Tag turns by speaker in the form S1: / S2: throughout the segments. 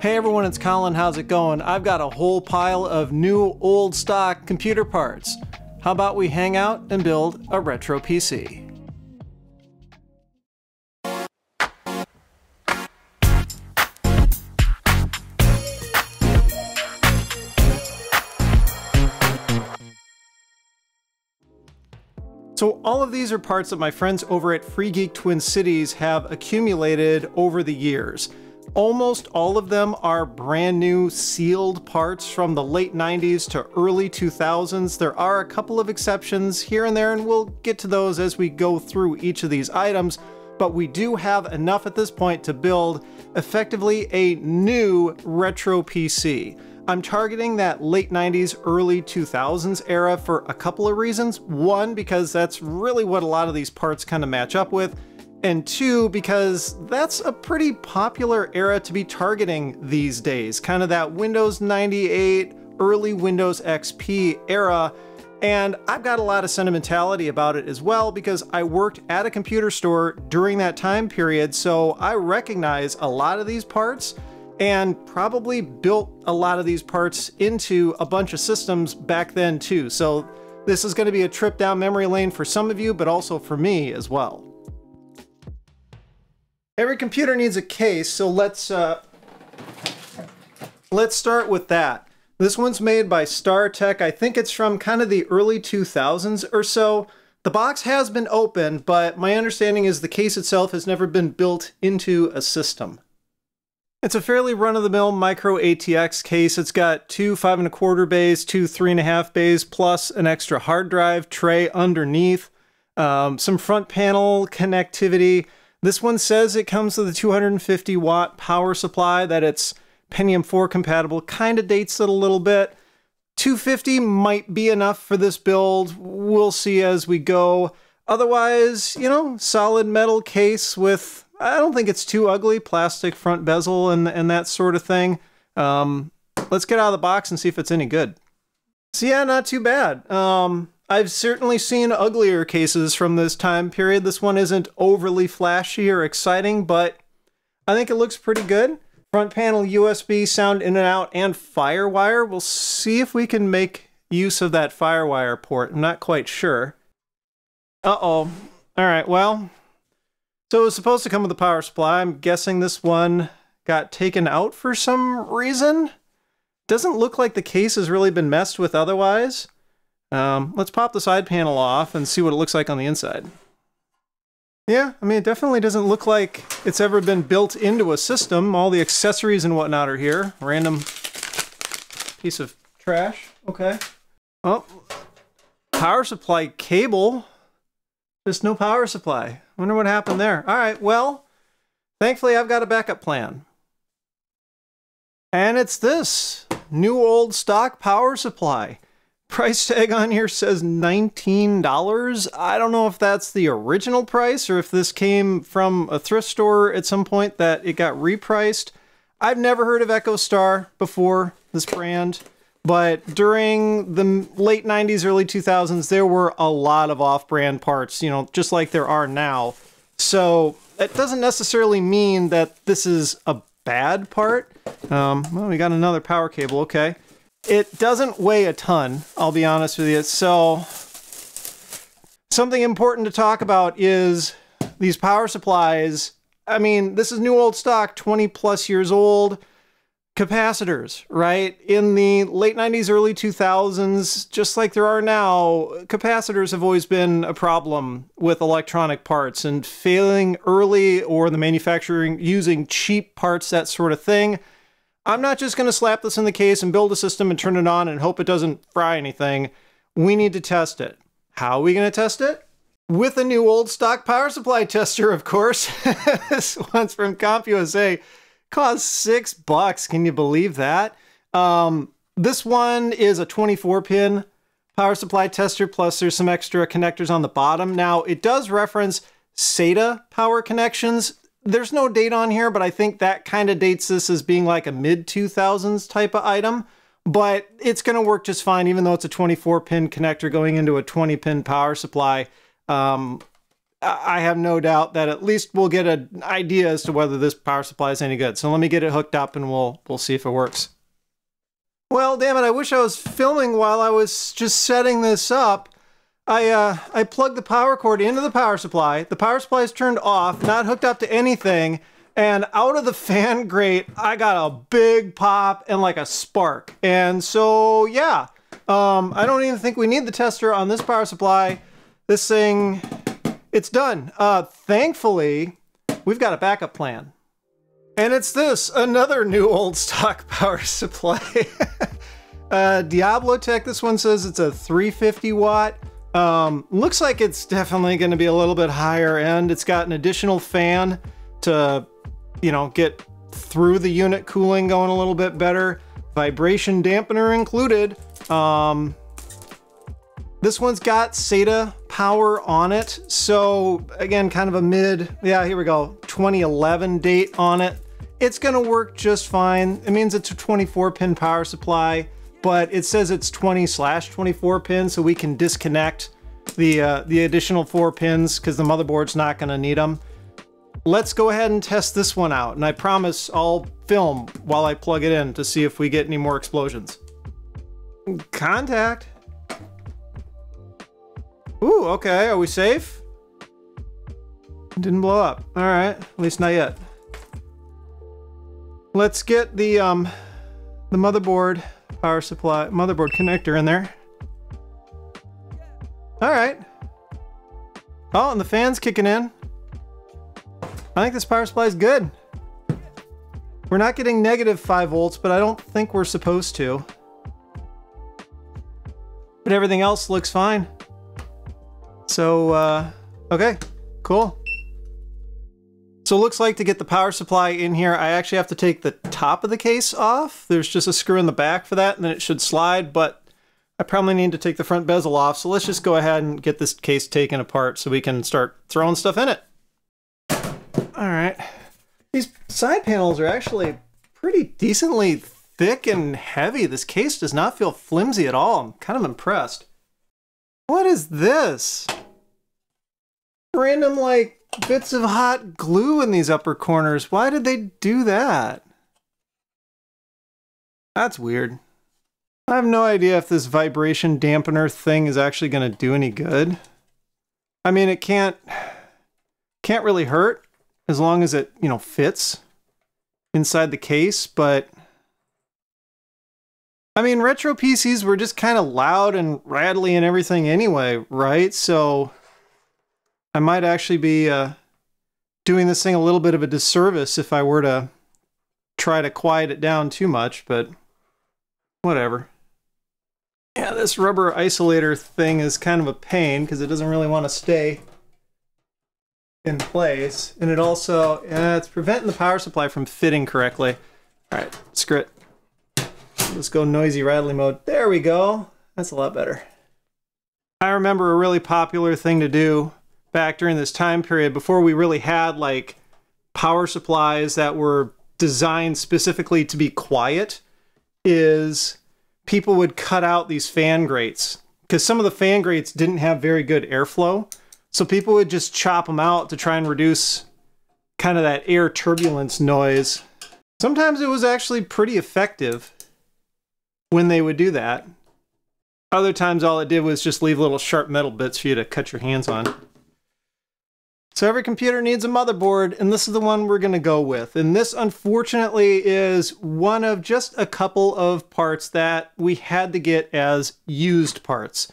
S1: Hey everyone, it's Colin. How's it going? I've got a whole pile of new old stock computer parts. How about we hang out and build a retro PC? So all of these are parts that my friends over at Free Geek Twin Cities have accumulated over the years. Almost all of them are brand new sealed parts from the late 90s to early 2000s. There are a couple of exceptions here and there and we'll get to those as we go through each of these items, but we do have enough at this point to build effectively a new retro PC. I'm targeting that late 90s, early 2000s era for a couple of reasons. One, because that's really what a lot of these parts kind of match up with. And two, because that's a pretty popular era to be targeting these days. Kind of that Windows 98, early Windows XP era. And I've got a lot of sentimentality about it as well because I worked at a computer store during that time period, so I recognize a lot of these parts and probably built a lot of these parts into a bunch of systems back then too. So this is going to be a trip down memory lane for some of you, but also for me as well. Every computer needs a case, so let's uh, let's start with that. This one's made by StarTech. I think it's from kind of the early 2000s or so. The box has been opened, but my understanding is the case itself has never been built into a system. It's a fairly run-of-the-mill micro ATX case. It's got two five and a quarter bays, two three and a half bays, plus an extra hard drive tray underneath, um, some front panel connectivity. This one says it comes with a 250 watt power supply, that it's Pentium 4 compatible, kind of dates it a little bit. 250 might be enough for this build. We'll see as we go. Otherwise, you know, solid metal case with I don't think it's too ugly. Plastic front bezel and, and that sort of thing. Um, let's get out of the box and see if it's any good. So yeah, not too bad. Um, I've certainly seen uglier cases from this time period. This one isn't overly flashy or exciting, but I think it looks pretty good. Front panel USB, sound in and out, and Firewire. We'll see if we can make use of that Firewire port. I'm not quite sure. Uh-oh. All right, well, so it was supposed to come with a power supply. I'm guessing this one got taken out for some reason. Doesn't look like the case has really been messed with otherwise. Um, let's pop the side panel off and see what it looks like on the inside. Yeah, I mean, it definitely doesn't look like it's ever been built into a system. All the accessories and whatnot are here. Random piece of trash. Okay. Oh, power supply cable. Just no power supply. Wonder what happened there. All right, well, thankfully I've got a backup plan. And it's this new old stock power supply. Price tag on here says $19. I don't know if that's the original price or if this came from a thrift store at some point that it got repriced. I've never heard of EchoStar before, this brand. But during the late 90s, early 2000s, there were a lot of off brand parts, you know, just like there are now. So it doesn't necessarily mean that this is a bad part. Um, well, we got another power cable, okay. It doesn't weigh a ton, I'll be honest with you. So something important to talk about is these power supplies. I mean, this is new old stock, 20 plus years old capacitors, right? In the late 90s, early 2000s, just like there are now, capacitors have always been a problem with electronic parts and failing early or the manufacturing using cheap parts, that sort of thing. I'm not just going to slap this in the case and build a system and turn it on and hope it doesn't fry anything. We need to test it. How are we going to test it? With a new old stock power supply tester, of course. this one's from CompUSA cost six bucks. Can you believe that? Um, this one is a 24 pin power supply tester, plus there's some extra connectors on the bottom. Now, it does reference SATA power connections. There's no date on here, but I think that kind of dates this as being like a mid 2000s type of item. But it's going to work just fine, even though it's a 24 pin connector going into a 20 pin power supply. Um, I have no doubt that at least we'll get an idea as to whether this power supply is any good. So let me get it hooked up and we'll we'll see if it works. Well, damn it, I wish I was filming while I was just setting this up. I uh, I plugged the power cord into the power supply. The power supply is turned off, not hooked up to anything, and out of the fan grate, I got a big pop and like a spark. And so, yeah, um, I don't even think we need the tester on this power supply. This thing, it's done. Uh, thankfully, we've got a backup plan. And it's this, another new old stock power supply. uh, DiabloTek, this one says it's a 350 watt. Um, looks like it's definitely going to be a little bit higher end. It's got an additional fan to, you know, get through the unit cooling going a little bit better. Vibration dampener included. Um, this one's got SATA power on it. So again, kind of a mid, yeah, here we go, 2011 date on it. It's gonna work just fine. It means it's a 24 pin power supply, but it says it's 20 slash 24 pins, so we can disconnect the, uh, the additional four pins because the motherboard's not gonna need them. Let's go ahead and test this one out, and I promise I'll film while I plug it in to see if we get any more explosions. Contact. Ooh, okay, are we safe? Didn't blow up. All right, at least not yet. Let's get the um, the motherboard power supply, motherboard connector in there. All right. Oh, and the fan's kicking in. I think this power supply is good. We're not getting negative 5 volts, but I don't think we're supposed to. But everything else looks fine. So, uh, okay, cool. So it looks like to get the power supply in here, I actually have to take the top of the case off. There's just a screw in the back for that, and then it should slide, but I probably need to take the front bezel off. So let's just go ahead and get this case taken apart so we can start throwing stuff in it. All right. These side panels are actually pretty decently thick and heavy. This case does not feel flimsy at all. I'm kind of impressed. What is this? Random, like, bits of hot glue in these upper corners. Why did they do that? That's weird. I have no idea if this vibration dampener thing is actually going to do any good. I mean, it can't can't really hurt as long as it, you know, fits inside the case, but I mean, retro PCs were just kind of loud and rattly and everything anyway, right? So I might actually be uh, doing this thing a little bit of a disservice if I were to try to quiet it down too much, but whatever. Yeah, this rubber isolator thing is kind of a pain because it doesn't really want to stay in place. And it also, yeah, it's preventing the power supply from fitting correctly. All right, screw it. Let's go noisy rattly mode. There we go. That's a lot better. I remember a really popular thing to do back during this time period before we really had like power supplies that were designed specifically to be quiet is people would cut out these fan grates because some of the fan grates didn't have very good airflow. So people would just chop them out to try and reduce kind of that air turbulence noise. Sometimes it was actually pretty effective when they would do that. Other times all it did was just leave little sharp metal bits for you to cut your hands on. So every computer needs a motherboard, and this is the one we're going to go with. And this, unfortunately, is one of just a couple of parts that we had to get as used parts.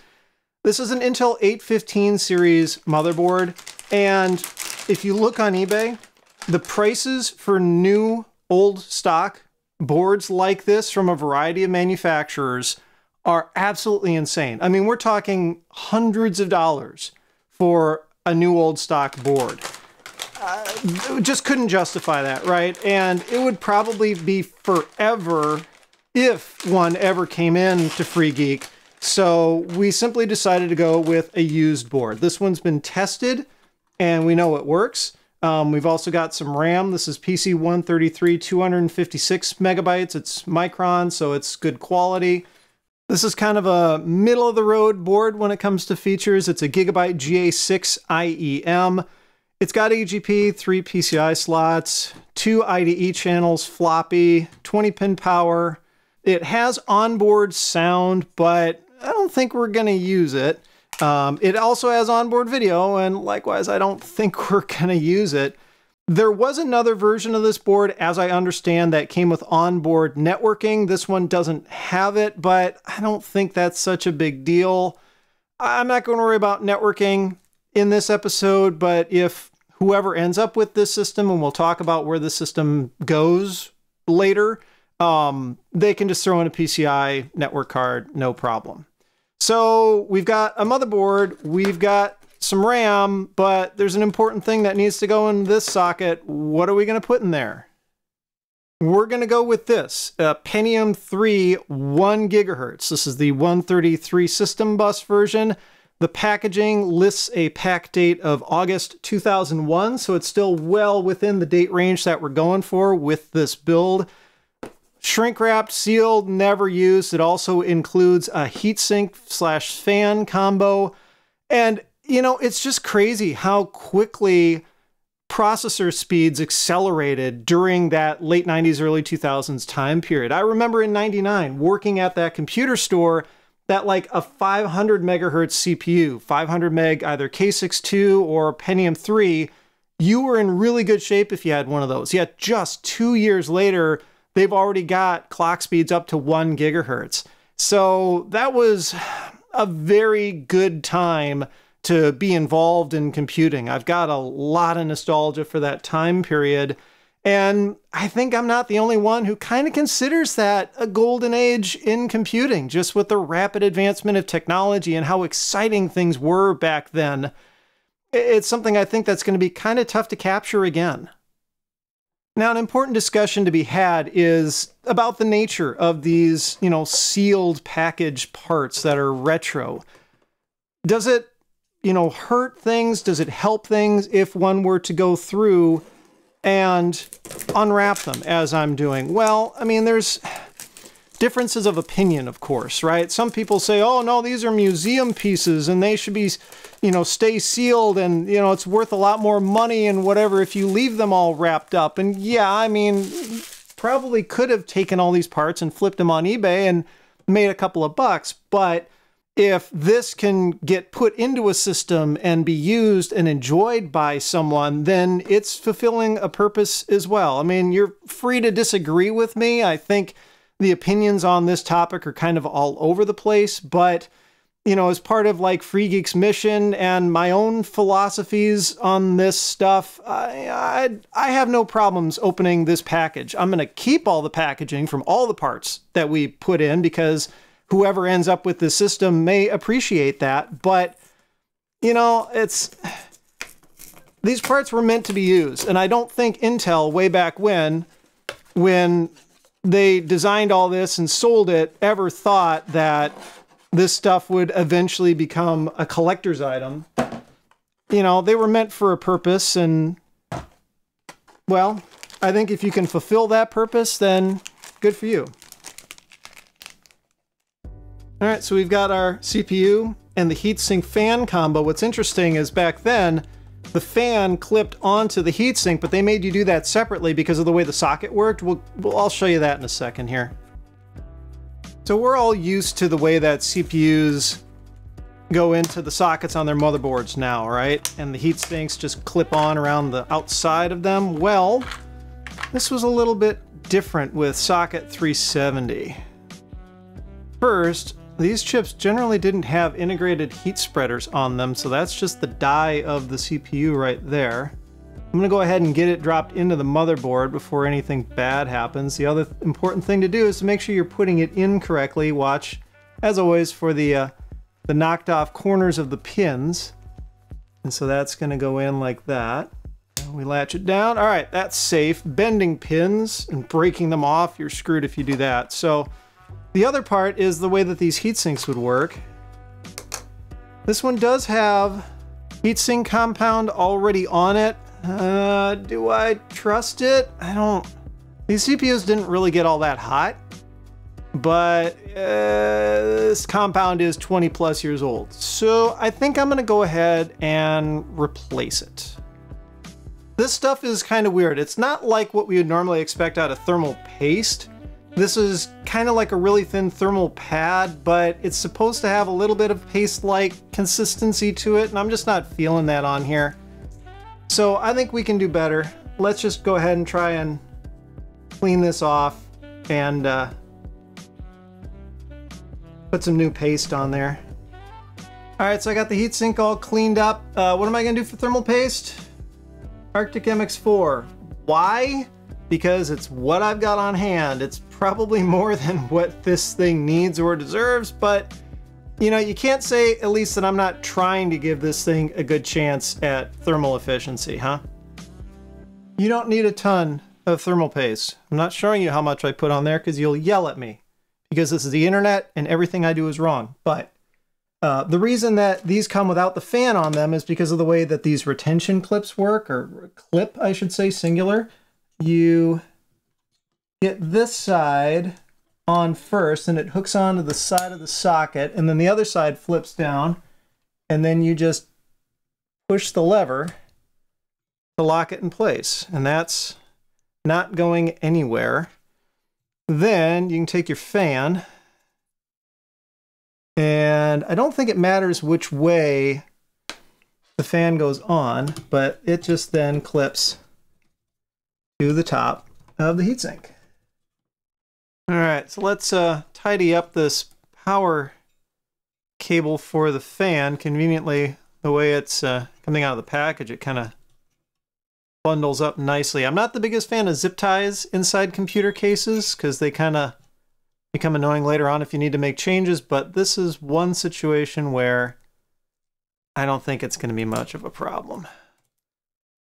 S1: This is an Intel 815 series motherboard, and if you look on eBay, the prices for new old stock boards like this from a variety of manufacturers are absolutely insane. I mean, we're talking hundreds of dollars for a new old stock board. Uh, just couldn't justify that, right? And it would probably be forever if one ever came in to Free Geek. So we simply decided to go with a used board. This one's been tested and we know it works. Um, we've also got some RAM. This is PC133, 256 megabytes. It's Micron, so it's good quality. This is kind of a middle of the road board when it comes to features. It's a Gigabyte GA6 IEM. It's got AGP, three PCI slots, two IDE channels, floppy, 20 pin power. It has onboard sound, but I don't think we're going to use it. Um, it also has onboard video, and likewise, I don't think we're going to use it. There was another version of this board, as I understand, that came with onboard networking. This one doesn't have it, but I don't think that's such a big deal. I'm not going to worry about networking in this episode, but if whoever ends up with this system, and we'll talk about where the system goes later, um, they can just throw in a PCI network card, no problem. So we've got a motherboard, we've got some RAM, but there's an important thing that needs to go in this socket. What are we going to put in there? We're going to go with this, a Pentium 3 1 gigahertz. This is the 133 system bus version. The packaging lists a pack date of August 2001, so it's still well within the date range that we're going for with this build. Shrink wrapped, sealed, never used. It also includes a heatsink slash fan combo. And you know, it's just crazy how quickly processor speeds accelerated during that late 90s, early 2000s time period. I remember in 99 working at that computer store that like a 500 megahertz CPU, 500 meg either K62 or Pentium 3, you were in really good shape if you had one of those. Yet just two years later, they've already got clock speeds up to one gigahertz. So that was a very good time to be involved in computing. I've got a lot of nostalgia for that time period. And I think I'm not the only one who kind of considers that a golden age in computing, just with the rapid advancement of technology and how exciting things were back then. It's something I think that's going to be kind of tough to capture again. Now, an important discussion to be had is about the nature of these, you know, sealed package parts that are retro. Does it you know, hurt things? Does it help things if one were to go through and unwrap them as I'm doing? Well, I mean, there's differences of opinion, of course, right? Some people say, oh, no, these are museum pieces and they should be, you know, stay sealed and, you know, it's worth a lot more money and whatever if you leave them all wrapped up. And yeah, I mean, probably could have taken all these parts and flipped them on eBay and made a couple of bucks, but if this can get put into a system and be used and enjoyed by someone, then it's fulfilling a purpose as well. I mean, you're free to disagree with me. I think the opinions on this topic are kind of all over the place, but you know, as part of like Free Geek's mission and my own philosophies on this stuff, I, I, I have no problems opening this package. I'm going to keep all the packaging from all the parts that we put in because whoever ends up with the system may appreciate that. But, you know, it's. These parts were meant to be used. And I don't think Intel, way back when, when they designed all this and sold it, ever thought that this stuff would eventually become a collector's item. You know, they were meant for a purpose, and well, I think if you can fulfill that purpose, then good for you. All right, so we've got our CPU and the heatsink fan combo. What's interesting is back then, the fan clipped onto the heatsink, but they made you do that separately because of the way the socket worked. We'll, we'll, I'll show you that in a second here. So we're all used to the way that CPUs go into the sockets on their motherboards now, right? And the heat sinks just clip on around the outside of them. Well, this was a little bit different with socket 370. First, these chips generally didn't have integrated heat spreaders on them, so that's just the die of the CPU right there. I'm gonna go ahead and get it dropped into the motherboard before anything bad happens. The other th important thing to do is to make sure you're putting it in correctly. Watch, as always, for the, uh, the knocked off corners of the pins. And so that's gonna go in like that. We latch it down. All right, that's safe. Bending pins and breaking them off, you're screwed if you do that. So the other part is the way that these heat sinks would work. This one does have heatsink compound already on it. Uh, do I trust it? I don't... These CPUs didn't really get all that hot. but uh, this compound is 20 plus years old. So I think I'm gonna go ahead and replace it. This stuff is kind of weird. It's not like what we would normally expect out of thermal paste. This is kind of like a really thin thermal pad, but it's supposed to have a little bit of paste-like consistency to it, and I'm just not feeling that on here. So I think we can do better. Let's just go ahead and try and clean this off and uh, put some new paste on there. All right, so I got the heatsink all cleaned up. Uh, what am I gonna do for thermal paste? Arctic MX4. Why? Because it's what I've got on hand. It's probably more than what this thing needs or deserves, but you know, you can't say at least that I'm not trying to give this thing a good chance at thermal efficiency, huh? You don't need a ton of thermal paste. I'm not showing you how much I put on there because you'll yell at me because this is the internet and everything I do is wrong. But uh, the reason that these come without the fan on them is because of the way that these retention clips work, or clip, I should say, singular. You get this side on first and it hooks onto the side of the socket and then the other side flips down and then you just push the lever to lock it in place and that's not going anywhere. Then you can take your fan and I don't think it matters which way the fan goes on, but it just then clips to the top of the heatsink. All right, so let's uh, tidy up this power cable for the fan. Conveniently, the way it's uh, coming out of the package, it kind of bundles up nicely. I'm not the biggest fan of zip ties inside computer cases because they kind of become annoying later on if you need to make changes, but this is one situation where I don't think it's going to be much of a problem.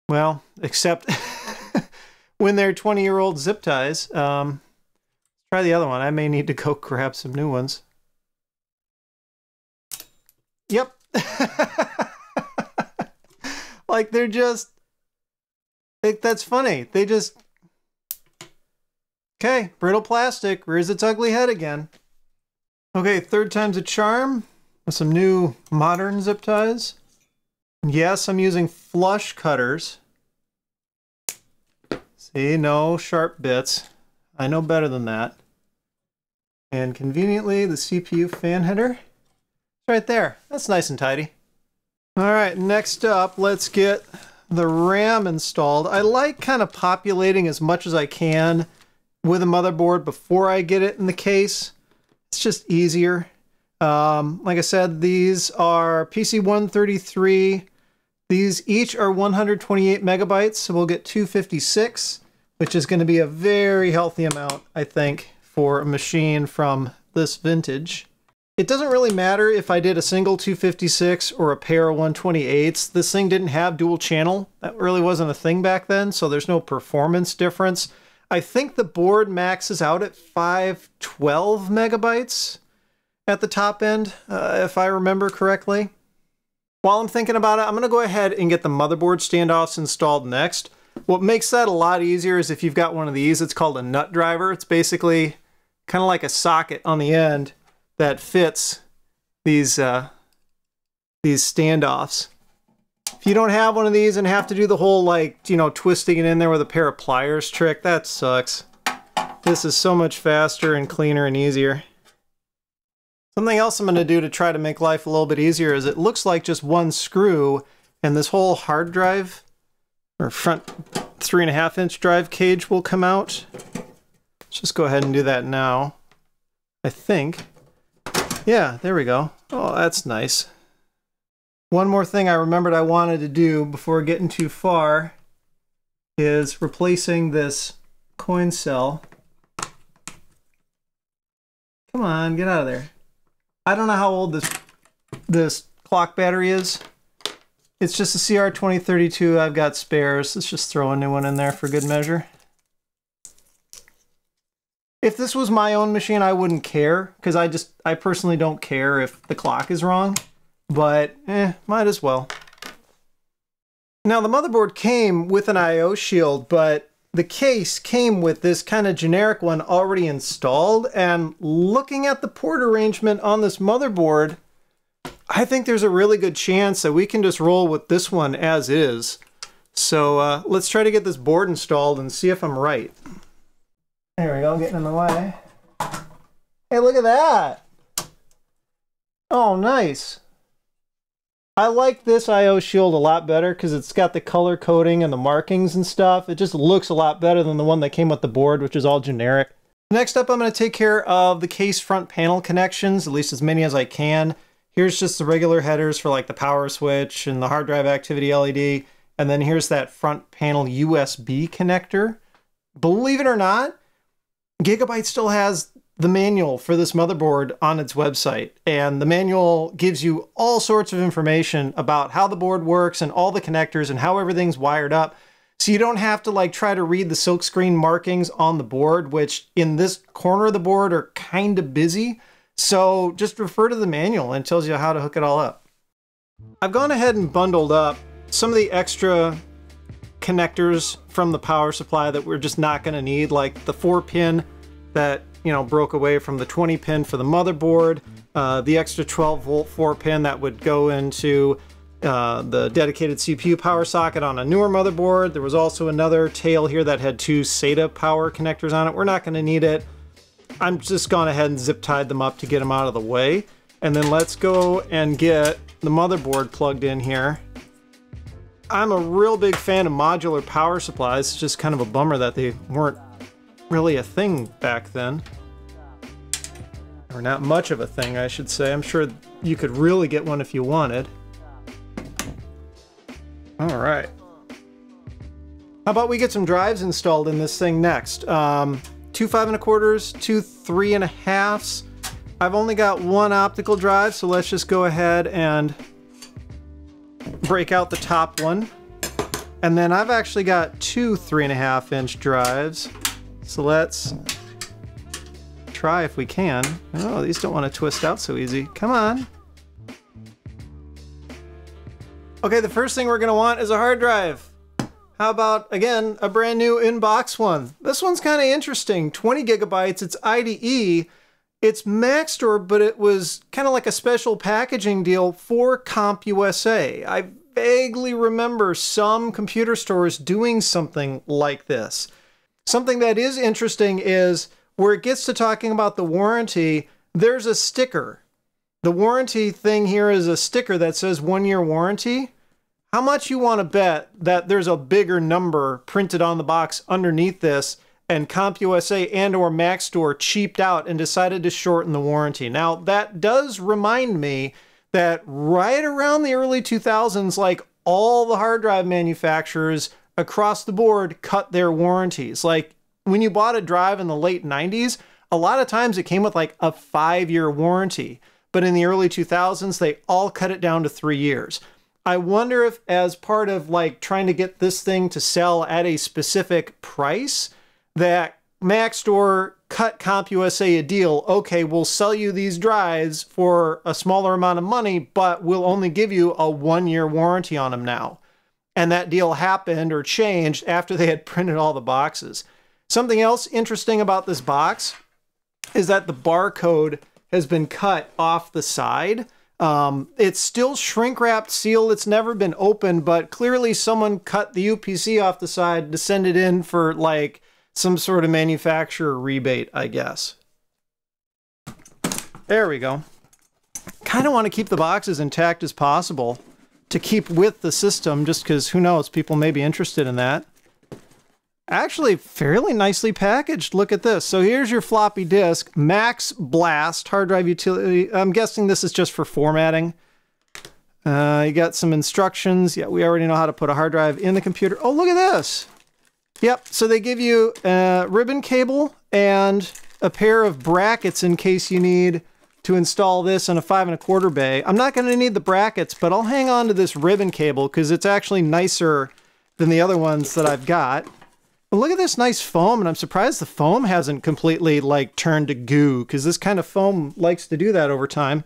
S1: Well, except when they're 20 year old zip ties. Um, try the other one. I may need to go grab some new ones. Yep. like they're just like that's funny. They just Okay, brittle plastic rears its ugly head again. Okay, third time's a charm with some new modern zip ties. Yes, I'm using flush cutters. See, no sharp bits. I know better than that. And conveniently, the CPU fan header right there. That's nice and tidy. All right, next up, let's get the RAM installed. I like kind of populating as much as I can with a motherboard before I get it in the case. It's just easier. Um, like I said, these are PC133. These each are 128 megabytes, so we'll get 256, which is going to be a very healthy amount, I think, for a machine from this vintage. It doesn't really matter if I did a single 256 or a pair of 128s. This thing didn't have dual channel. That really wasn't a thing back then, so there's no performance difference. I think the board maxes out at 512 megabytes at the top end, uh, if I remember correctly. While I'm thinking about it, I'm going to go ahead and get the motherboard standoffs installed next. What makes that a lot easier is if you've got one of these, it's called a nut driver. It's basically kind of like a socket on the end that fits these uh, these standoffs. If you don't have one of these and have to do the whole like, you know, twisting it in there with a pair of pliers trick, that sucks. This is so much faster and cleaner and easier. Something else I'm going to do to try to make life a little bit easier is it looks like just one screw and this whole hard drive or front three and a half inch drive cage will come out. Let's just go ahead and do that now. I think. Yeah, there we go. Oh, that's nice. One more thing I remembered I wanted to do before getting too far is replacing this coin cell. Come on, get out of there. I don't know how old this this clock battery is. It's just a CR2032. I've got spares. Let's just throw a new one in there for good measure. If this was my own machine, I wouldn't care because I just I personally don't care if the clock is wrong but eh, might as well. Now the motherboard came with an I.O. shield, but the case came with this kind of generic one already installed. And looking at the port arrangement on this motherboard, I think there's a really good chance that we can just roll with this one as is. So uh, let's try to get this board installed and see if I'm right. There we go, getting in the way. Hey, look at that! Oh, nice. I like this IO shield a lot better because it's got the color coding and the markings and stuff. It just looks a lot better than the one that came with the board, which is all generic. Next up, I'm going to take care of the case front panel connections, at least as many as I can. Here's just the regular headers for like the power switch and the hard drive activity LED. And then here's that front panel USB connector. Believe it or not, Gigabyte still has the manual for this motherboard on its website. And the manual gives you all sorts of information about how the board works and all the connectors and how everything's wired up. So you don't have to like try to read the silkscreen markings on the board, which in this corner of the board are kind of busy. So just refer to the manual and tells you how to hook it all up. I've gone ahead and bundled up some of the extra connectors from the power supply that we're just not going to need, like the four pin that you know, broke away from the 20 pin for the motherboard, uh, the extra 12 volt 4 pin that would go into uh, the dedicated CPU power socket on a newer motherboard. There was also another tail here that had two SATA power connectors on it. We're not going to need it. I'm just gone ahead and zip tied them up to get them out of the way. And then let's go and get the motherboard plugged in here. I'm a real big fan of modular power supplies. It's just kind of a bummer that they weren't really a thing back then. Or not much of a thing, I should say. I'm sure you could really get one if you wanted. Alright. How about we get some drives installed in this thing next? Um, two five and a quarters, two three and a halves. I've only got one optical drive, so let's just go ahead and break out the top one. And then I've actually got two three and a half inch drives. So let's try if we can. Oh, these don't want to twist out so easy. Come on. Okay, the first thing we're going to want is a hard drive. How about, again, a brand new in-box one? This one's kind of interesting. 20 gigabytes, it's IDE. It's Maxtor, but it was kind of like a special packaging deal for CompUSA. I vaguely remember some computer stores doing something like this. Something that is interesting is where it gets to talking about the warranty, there's a sticker. The warranty thing here is a sticker that says one year warranty. How much you want to bet that there's a bigger number printed on the box underneath this and CompUSA and or Maxtor cheaped out and decided to shorten the warranty. Now that does remind me that right around the early 2000s, like all the hard drive manufacturers across the board cut their warranties. Like when you bought a drive in the late 90s, a lot of times it came with like a five year warranty. But in the early 2000s, they all cut it down to three years. I wonder if, as part of like trying to get this thing to sell at a specific price, that Maxtor cut CompUSA a deal. Okay, we'll sell you these drives for a smaller amount of money, but we'll only give you a one year warranty on them now and that deal happened or changed after they had printed all the boxes. Something else interesting about this box is that the barcode has been cut off the side. Um, it's still shrink wrapped sealed. It's never been opened, but clearly someone cut the UPC off the side to send it in for like some sort of manufacturer rebate, I guess. There we go. Kind of want to keep the box as intact as possible to keep with the system just because who knows, people may be interested in that. Actually, fairly nicely packaged. Look at this. So here's your floppy disk, Max Blast hard drive utility. I'm guessing this is just for formatting. Uh, you got some instructions. Yeah, we already know how to put a hard drive in the computer. Oh, look at this. Yep, so they give you a ribbon cable and a pair of brackets in case you need to install this in a five and a quarter bay. I'm not going to need the brackets, but I'll hang on to this ribbon cable because it's actually nicer than the other ones that I've got. But look at this nice foam, and I'm surprised the foam hasn't completely like turned to goo because this kind of foam likes to do that over time.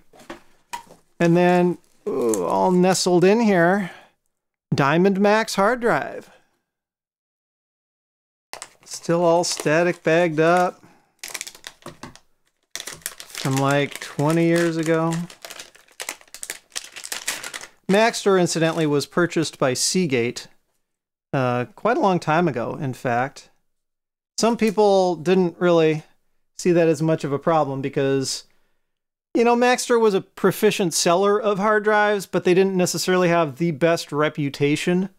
S1: And then ooh, all nestled in here, DiamondMax hard drive. Still all static bagged up. From like 20 years ago. Maxtor, incidentally, was purchased by Seagate uh, quite a long time ago, in fact. Some people didn't really see that as much of a problem because, you know, Maxtor was a proficient seller of hard drives, but they didn't necessarily have the best reputation.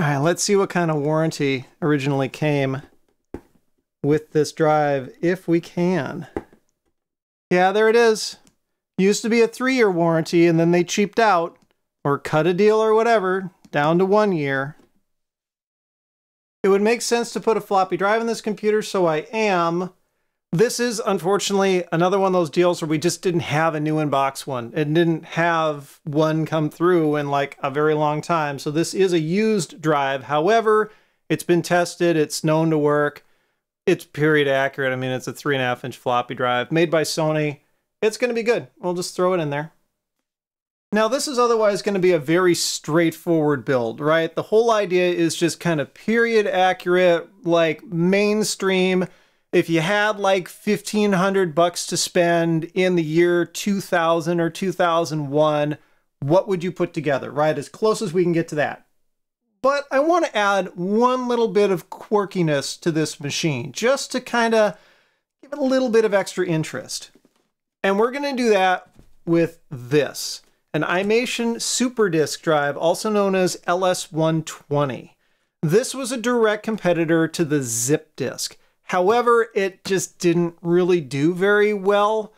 S1: All right, let's see what kind of warranty originally came with this drive, if we can. Yeah, there it is. Used to be a three-year warranty, and then they cheaped out, or cut a deal or whatever, down to one year. It would make sense to put a floppy drive in this computer, so I am. This is unfortunately another one of those deals where we just didn't have a new inbox one. It didn't have one come through in like a very long time. So this is a used drive. However, it's been tested, it's known to work, it's period accurate. I mean, it's a three and a half inch floppy drive made by Sony. It's going to be good. We'll just throw it in there. Now, this is otherwise going to be a very straightforward build, right? The whole idea is just kind of period accurate, like mainstream. If you had like 1500 bucks to spend in the year 2000 or 2001, what would you put together, right? As close as we can get to that. But I want to add one little bit of quirkiness to this machine, just to kind of give it a little bit of extra interest. And we're going to do that with this an Imation Super Disk drive, also known as LS120. This was a direct competitor to the Zip Disk. However, it just didn't really do very well.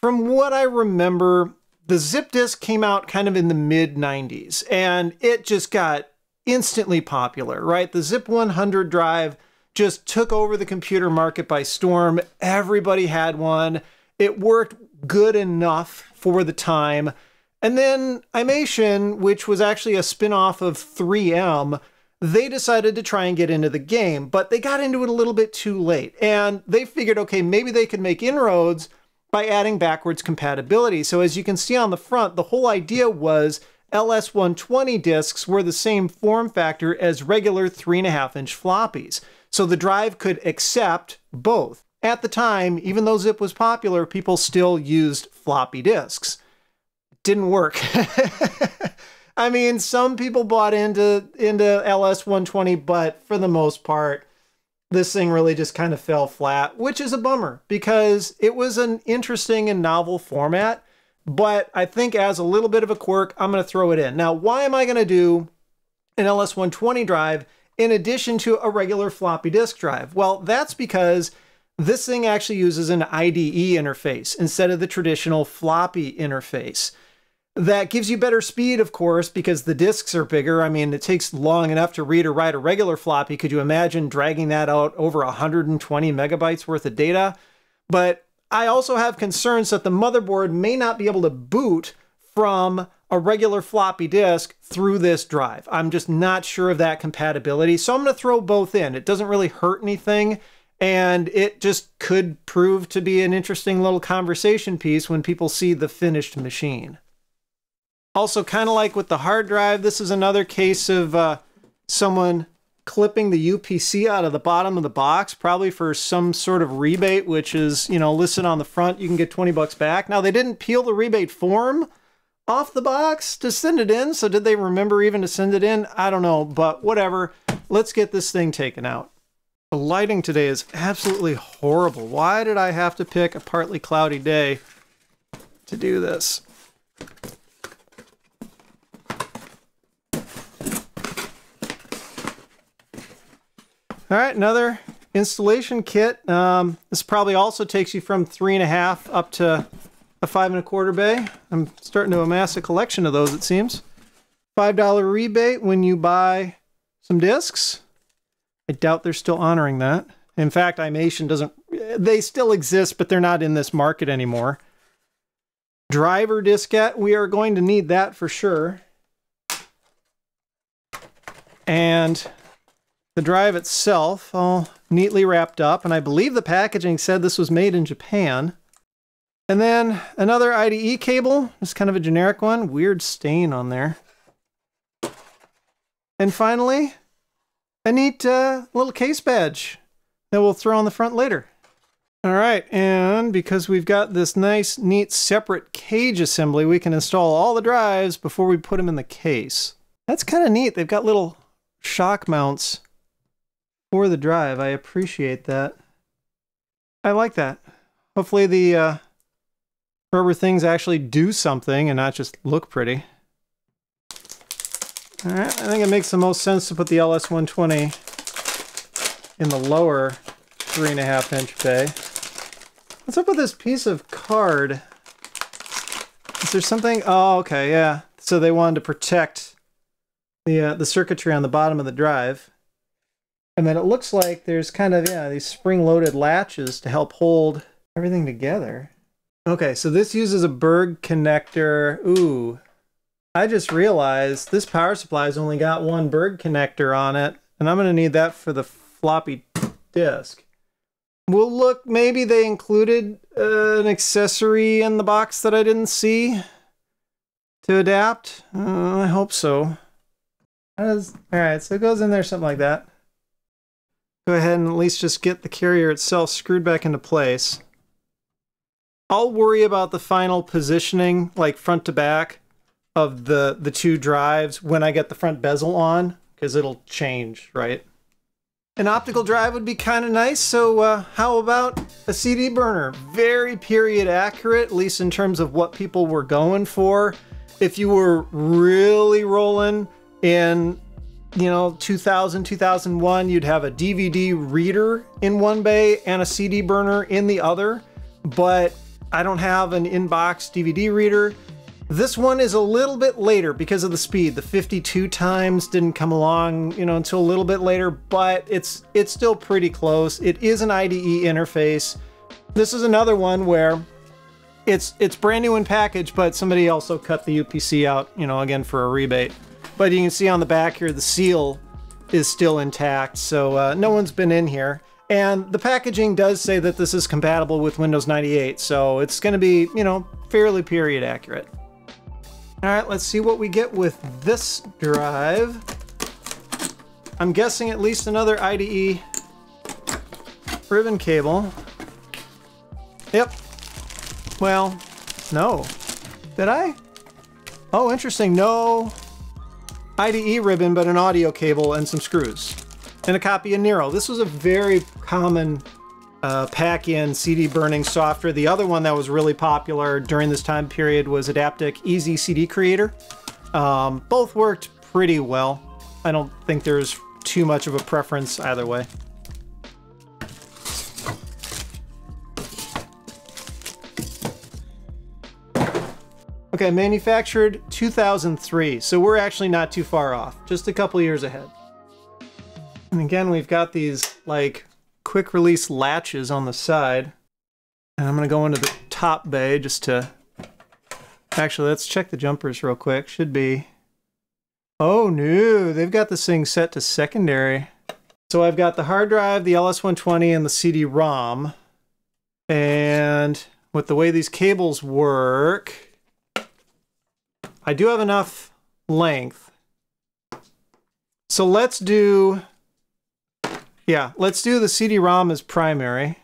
S1: From what I remember, the Zip Disk came out kind of in the mid 90s and it just got instantly popular, right? The Zip 100 drive just took over the computer market by storm. Everybody had one. It worked good enough for the time. And then Imation, which was actually a spin-off of 3M, they decided to try and get into the game, but they got into it a little bit too late. And they figured, okay, maybe they could make inroads by adding backwards compatibility. So as you can see on the front, the whole idea was LS120 disks were the same form factor as regular 3.5 inch floppies. So the drive could accept both. At the time, even though zip was popular, people still used floppy disks didn't work. I mean, some people bought into into LS 120, but for the most part, this thing really just kind of fell flat, which is a bummer because it was an interesting and novel format. But I think as a little bit of a quirk, I'm going to throw it in. Now, why am I going to do an LS 120 drive in addition to a regular floppy disk drive? Well, that's because this thing actually uses an IDE interface instead of the traditional floppy interface. That gives you better speed, of course, because the disks are bigger. I mean, it takes long enough to read or write a regular floppy. Could you imagine dragging that out over 120 megabytes worth of data? But I also have concerns that the motherboard may not be able to boot from a regular floppy disk through this drive. I'm just not sure of that compatibility. So I'm going to throw both in. It doesn't really hurt anything. And it just could prove to be an interesting little conversation piece when people see the finished machine. Also, kind of like with the hard drive, this is another case of uh, someone clipping the UPC out of the bottom of the box, probably for some sort of rebate, which is, you know, listed on the front, you can get 20 bucks back. Now, they didn't peel the rebate form off the box to send it in, so did they remember even to send it in? I don't know, but whatever. Let's get this thing taken out. The lighting today is absolutely horrible. Why did I have to pick a partly cloudy day to do this? All right, another installation kit. Um, this probably also takes you from three and a half up to a five and a quarter bay. I'm starting to amass a collection of those, it seems. $5 rebate when you buy some discs. I doubt they're still honoring that. In fact, Imation doesn't, they still exist, but they're not in this market anymore. Driver diskette, we are going to need that for sure. And the drive itself, all neatly wrapped up, and I believe the packaging said this was made in Japan. And then another IDE cable, just kind of a generic one, weird stain on there. And finally, a neat uh, little case badge that we'll throw on the front later. All right, and because we've got this nice, neat, separate cage assembly, we can install all the drives before we put them in the case. That's kind of neat. They've got little shock mounts for the drive. I appreciate that. I like that. Hopefully the uh, rubber things actually do something and not just look pretty. All right, I think it makes the most sense to put the LS120 in the lower three and a half inch bay. What's up with this piece of card? Is there something? Oh, okay, yeah. So they wanted to protect the uh, the circuitry on the bottom of the drive. And then it looks like there's kind of, yeah, these spring-loaded latches to help hold everything together. Okay, so this uses a Berg connector. Ooh, I just realized this power supply supply's only got one Berg connector on it, and I'm going to need that for the floppy disk. We'll look, maybe they included uh, an accessory in the box that I didn't see to adapt. Uh, I hope so. All right, so it goes in there something like that. Go ahead and at least just get the carrier itself screwed back into place. I'll worry about the final positioning, like front to back, of the the two drives when I get the front bezel on because it'll change, right? An optical drive would be kind of nice, so uh, how about a CD burner? Very period accurate, at least in terms of what people were going for. If you were really rolling in, you know, 2000, 2001, you'd have a DVD reader in one bay and a CD burner in the other, but I don't have an in-box DVD reader. This one is a little bit later because of the speed. The 52 times didn't come along, you know, until a little bit later, but it's it's still pretty close. It is an IDE interface. This is another one where it's it's brand new in package, but somebody also cut the UPC out, you know, again for a rebate. But you can see on the back here, the seal is still intact, so uh, no one's been in here. And the packaging does say that this is compatible with Windows 98, so it's going to be, you know, fairly period accurate. All right, let's see what we get with this drive. I'm guessing at least another IDE ribbon cable. Yep. Well, no. Did I? Oh, interesting. No IDE ribbon, but an audio cable and some screws. And a copy of Nero. This was a very common uh, pack-in CD burning software. The other one that was really popular during this time period was Adaptec Easy CD Creator. Um, both worked pretty well. I don't think there's too much of a preference either way. Okay, manufactured 2003, so we're actually not too far off, just a couple years ahead. And again, we've got these like quick release latches on the side. And I'm going to go into the top bay just to... Actually, let's check the jumpers real quick. Should be... Oh, no. They've got this thing set to secondary. So I've got the hard drive, the LS120, and the CD-ROM. And with the way these cables work, I do have enough length. So let's do yeah, let's do the CD-ROM as primary,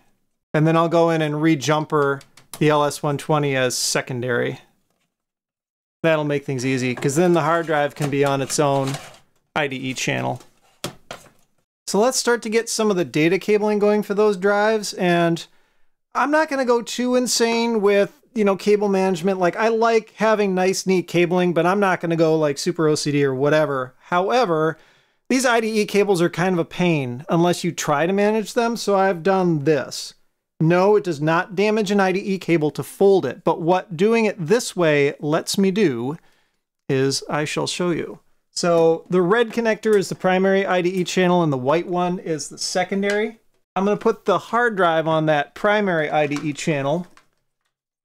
S1: and then I'll go in and re-jumper the LS120 as secondary. That'll make things easy, because then the hard drive can be on its own IDE channel. So let's start to get some of the data cabling going for those drives, and I'm not going to go too insane with you know cable management like i like having nice neat cabling but i'm not going to go like super ocd or whatever however these IDE cables are kind of a pain unless you try to manage them, so I've done this. No, it does not damage an IDE cable to fold it, but what doing it this way lets me do is I shall show you. So the red connector is the primary IDE channel and the white one is the secondary. I'm going to put the hard drive on that primary IDE channel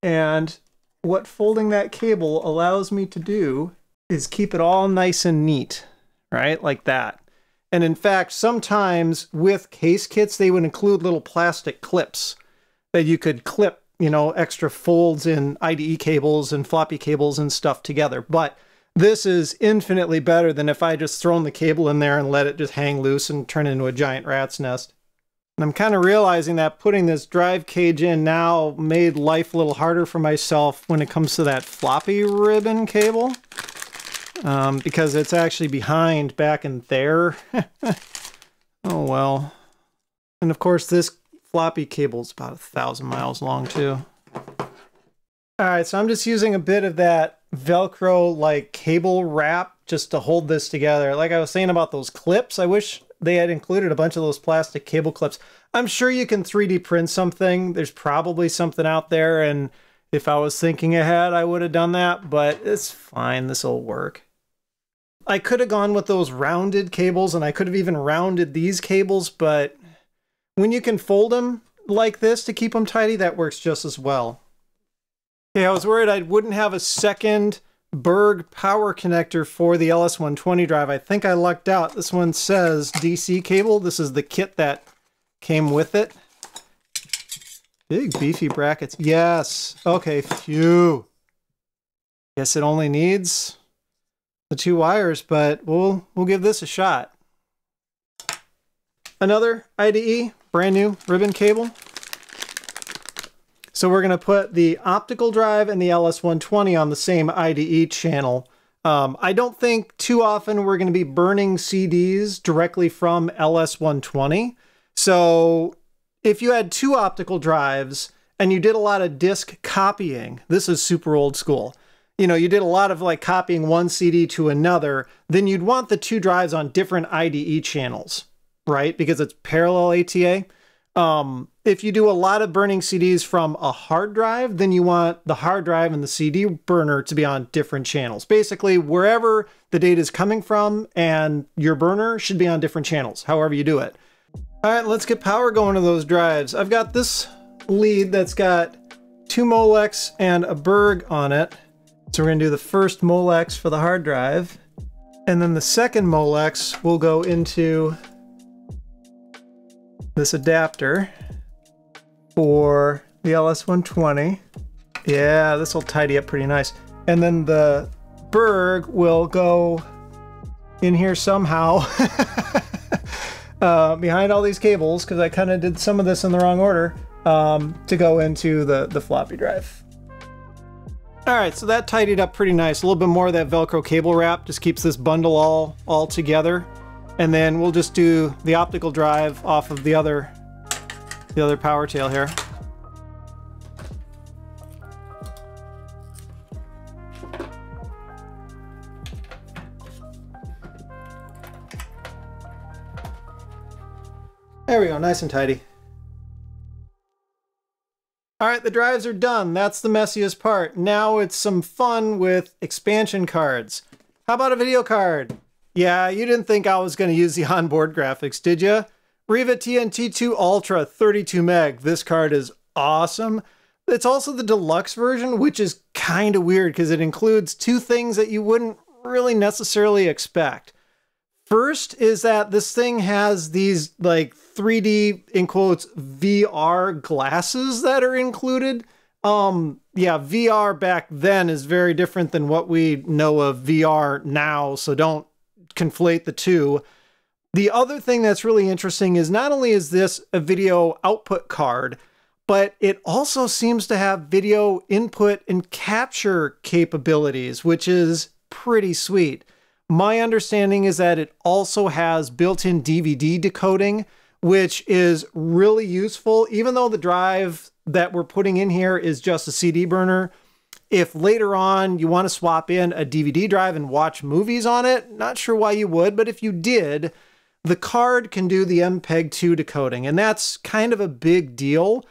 S1: and what folding that cable allows me to do is keep it all nice and neat right? Like that. And in fact, sometimes with case kits, they would include little plastic clips that you could clip, you know, extra folds in IDE cables and floppy cables and stuff together. But This is infinitely better than if I just thrown the cable in there and let it just hang loose and turn into a giant rat's nest. And I'm kind of realizing that putting this drive cage in now made life a little harder for myself when it comes to that floppy ribbon cable. Um, because it's actually behind back in there. oh well. And of course this floppy cable is about a thousand miles long too. Alright, so I'm just using a bit of that Velcro like cable wrap just to hold this together. Like I was saying about those clips, I wish they had included a bunch of those plastic cable clips. I'm sure you can 3D print something. There's probably something out there, and if I was thinking ahead, I would have done that, but it's fine. This will work. I could have gone with those rounded cables, and I could have even rounded these cables, but when you can fold them like this to keep them tidy, that works just as well. Okay, I was worried I wouldn't have a second Berg power connector for the LS120 drive. I think I lucked out. This one says DC cable. This is the kit that came with it. Big beefy brackets. Yes. Okay, phew. Guess it only needs the two wires, but we'll we'll give this a shot. Another IDE, brand new ribbon cable. So we're going to put the optical drive and the LS120 on the same IDE channel. Um, I don't think too often we're going to be burning CDs directly from LS120. So if you had two optical drives and you did a lot of disk copying, this is super old school. You know, you did a lot of like copying one CD to another, then you'd want the two drives on different IDE channels, right? Because it's parallel ATA. Um, if you do a lot of burning CDs from a hard drive, then you want the hard drive and the CD burner to be on different channels. Basically, wherever the data is coming from and your burner should be on different channels, however you do it. All right, let's get power going to those drives. I've got this lead that's got two Molex and a Berg on it. So we're gonna do the first Molex for the hard drive. And then the second Molex will go into this adapter for the LS120. Yeah, this will tidy up pretty nice. And then the Berg will go in here somehow uh, behind all these cables because I kind of did some of this in the wrong order um, to go into the, the floppy drive. All right, so that tidied up pretty nice. A little bit more of that Velcro cable wrap just keeps this bundle all, all together. And then we'll just do the optical drive off of the other the other power tail here. There we go, nice and tidy. All right, the drives are done. That's the messiest part. Now it's some fun with expansion cards. How about a video card? Yeah, you didn't think I was going to use the onboard graphics, did you? Riva TNT2 Ultra 32 meg. This card is awesome. It's also the deluxe version, which is kind of weird because it includes two things that you wouldn't really necessarily expect. First is that this thing has these like 3D in quotes VR glasses that are included. Um yeah, VR back then is very different than what we know of VR now, so don't conflate the two. The other thing that's really interesting is not only is this a video output card, but it also seems to have video input and capture capabilities, which is pretty sweet. My understanding is that it also has built-in DVD decoding, which is really useful, even though the drive that we're putting in here is just a CD burner. If later on you want to swap in a DVD drive and watch movies on it, not sure why you would, but if you did, the card can do the MPEG-2 decoding, and that's kind of a big deal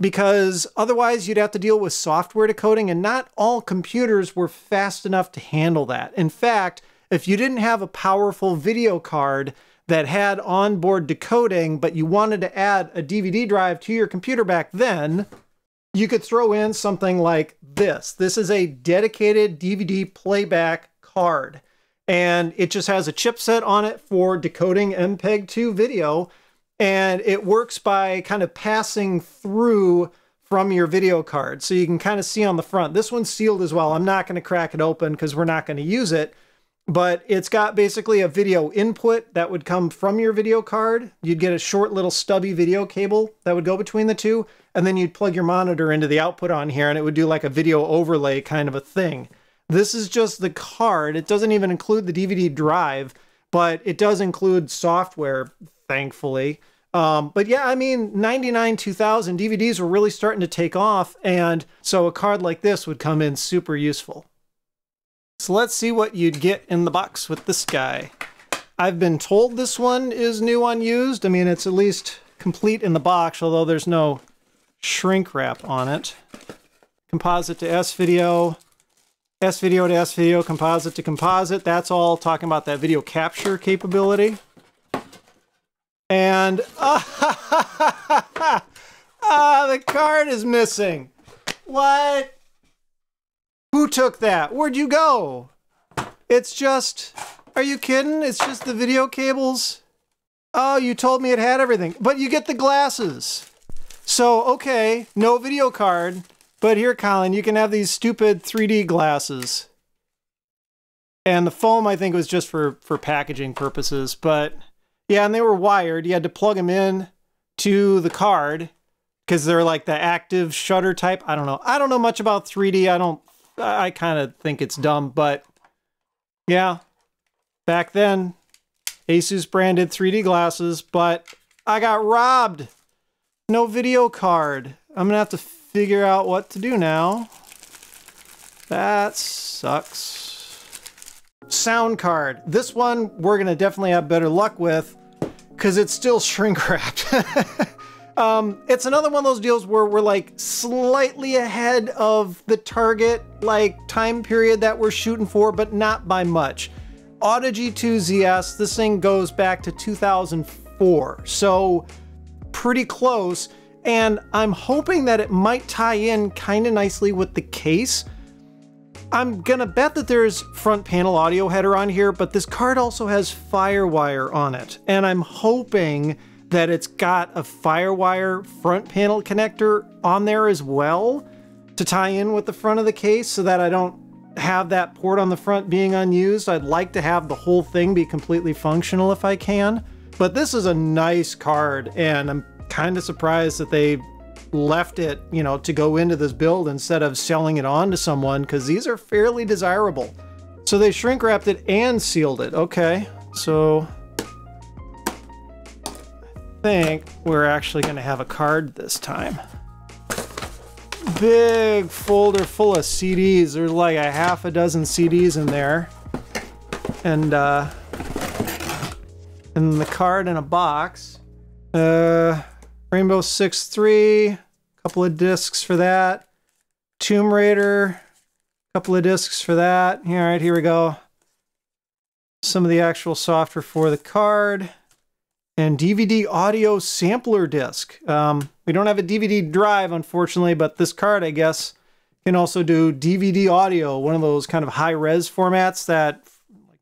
S1: because otherwise you'd have to deal with software decoding, and not all computers were fast enough to handle that. In fact, if you didn't have a powerful video card that had onboard decoding, but you wanted to add a DVD drive to your computer back then, you could throw in something like this. This is a dedicated DVD playback card, and it just has a chipset on it for decoding MPEG 2 video, and it works by kind of passing through from your video card. So you can kind of see on the front. This one's sealed as well. I'm not going to crack it open because we're not going to use it. But it's got basically a video input that would come from your video card. You'd get a short little stubby video cable that would go between the two. And then you'd plug your monitor into the output on here and it would do like a video overlay kind of a thing. This is just the card. It doesn't even include the DVD drive, but it does include software, thankfully. Um, but yeah, I mean, 99, 2000 DVDs were really starting to take off. And so a card like this would come in super useful. So let's see what you'd get in the box with this guy. I've been told this one is new unused. I mean, it's at least complete in the box, although there's no shrink wrap on it. Composite to S-Video, S-Video to S-Video, composite to composite. That's all talking about that video capture capability. And ah, ah, the card is missing. What? Who took that? Where'd you go? It's just, are you kidding? It's just the video cables. Oh, you told me it had everything, but you get the glasses. So, okay, no video card, but here, Colin, you can have these stupid 3D glasses. And the foam, I think, was just for, for packaging purposes, but yeah, and they were wired. You had to plug them in to the card because they're like the active shutter type. I don't know. I don't know much about 3D. I don't, I kind of think it's dumb, but yeah, back then, Asus branded 3D glasses, but I got robbed. No video card. I'm gonna have to figure out what to do now. That sucks. Sound card. This one we're gonna definitely have better luck with because it's still shrink wrapped. um, it's another one of those deals where we're like slightly ahead of the target like time period that we're shooting for, but not by much. Audigy 2 ZS, this thing goes back to 2004, so pretty close. And I'm hoping that it might tie in kind of nicely with the case I'm gonna bet that there's front panel audio header on here, but this card also has Firewire on it. And I'm hoping that it's got a Firewire front panel connector on there as well to tie in with the front of the case so that I don't have that port on the front being unused. I'd like to have the whole thing be completely functional if I can. But this is a nice card and I'm kind of surprised that they left it, you know, to go into this build instead of selling it on to someone because these are fairly desirable. So they shrink wrapped it and sealed it. Okay, so think we're actually going to have a card this time. Big folder full of CDs. There's like a half a dozen CDs in there. And, uh, and the card in a box. Uh, Rainbow Six Three, a couple of discs for that. Tomb Raider, a couple of discs for that. All right, here we go. Some of the actual software for the card. And DVD audio sampler disc. Um, we don't have a DVD drive, unfortunately, but this card, I guess, can also do DVD audio, one of those kind of high-res formats that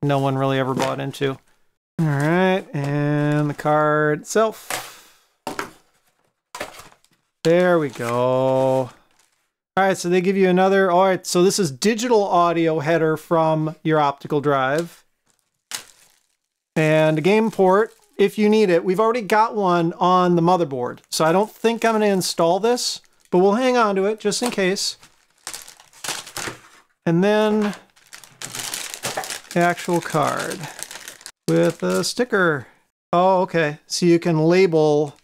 S1: no one really ever bought into. All right, and the card itself. There we go. All right, so they give you another, all right, so this is digital audio header from your optical drive. And a game port, if you need it. We've already got one on the motherboard, so I don't think I'm gonna install this, but we'll hang on to it just in case. And then the actual card with a sticker. Oh, okay, so you can label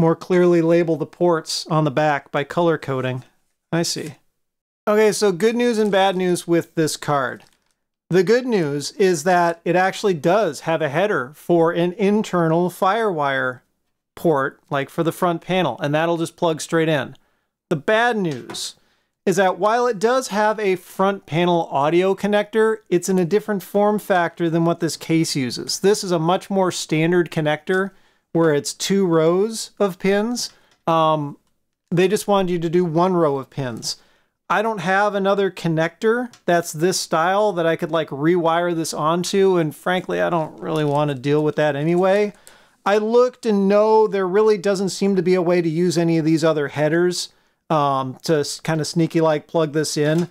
S1: more clearly label the ports on the back by color coding. I see. Okay, so good news and bad news with this card. The good news is that it actually does have a header for an internal Firewire port, like for the front panel, and that'll just plug straight in. The bad news is that while it does have a front panel audio connector, it's in a different form factor than what this case uses. This is a much more standard connector where it's two rows of pins. Um, they just wanted you to do one row of pins. I don't have another connector that's this style that I could like rewire this onto, and frankly, I don't really want to deal with that anyway. I looked and no, there really doesn't seem to be a way to use any of these other headers um, to kind of sneaky like plug this in.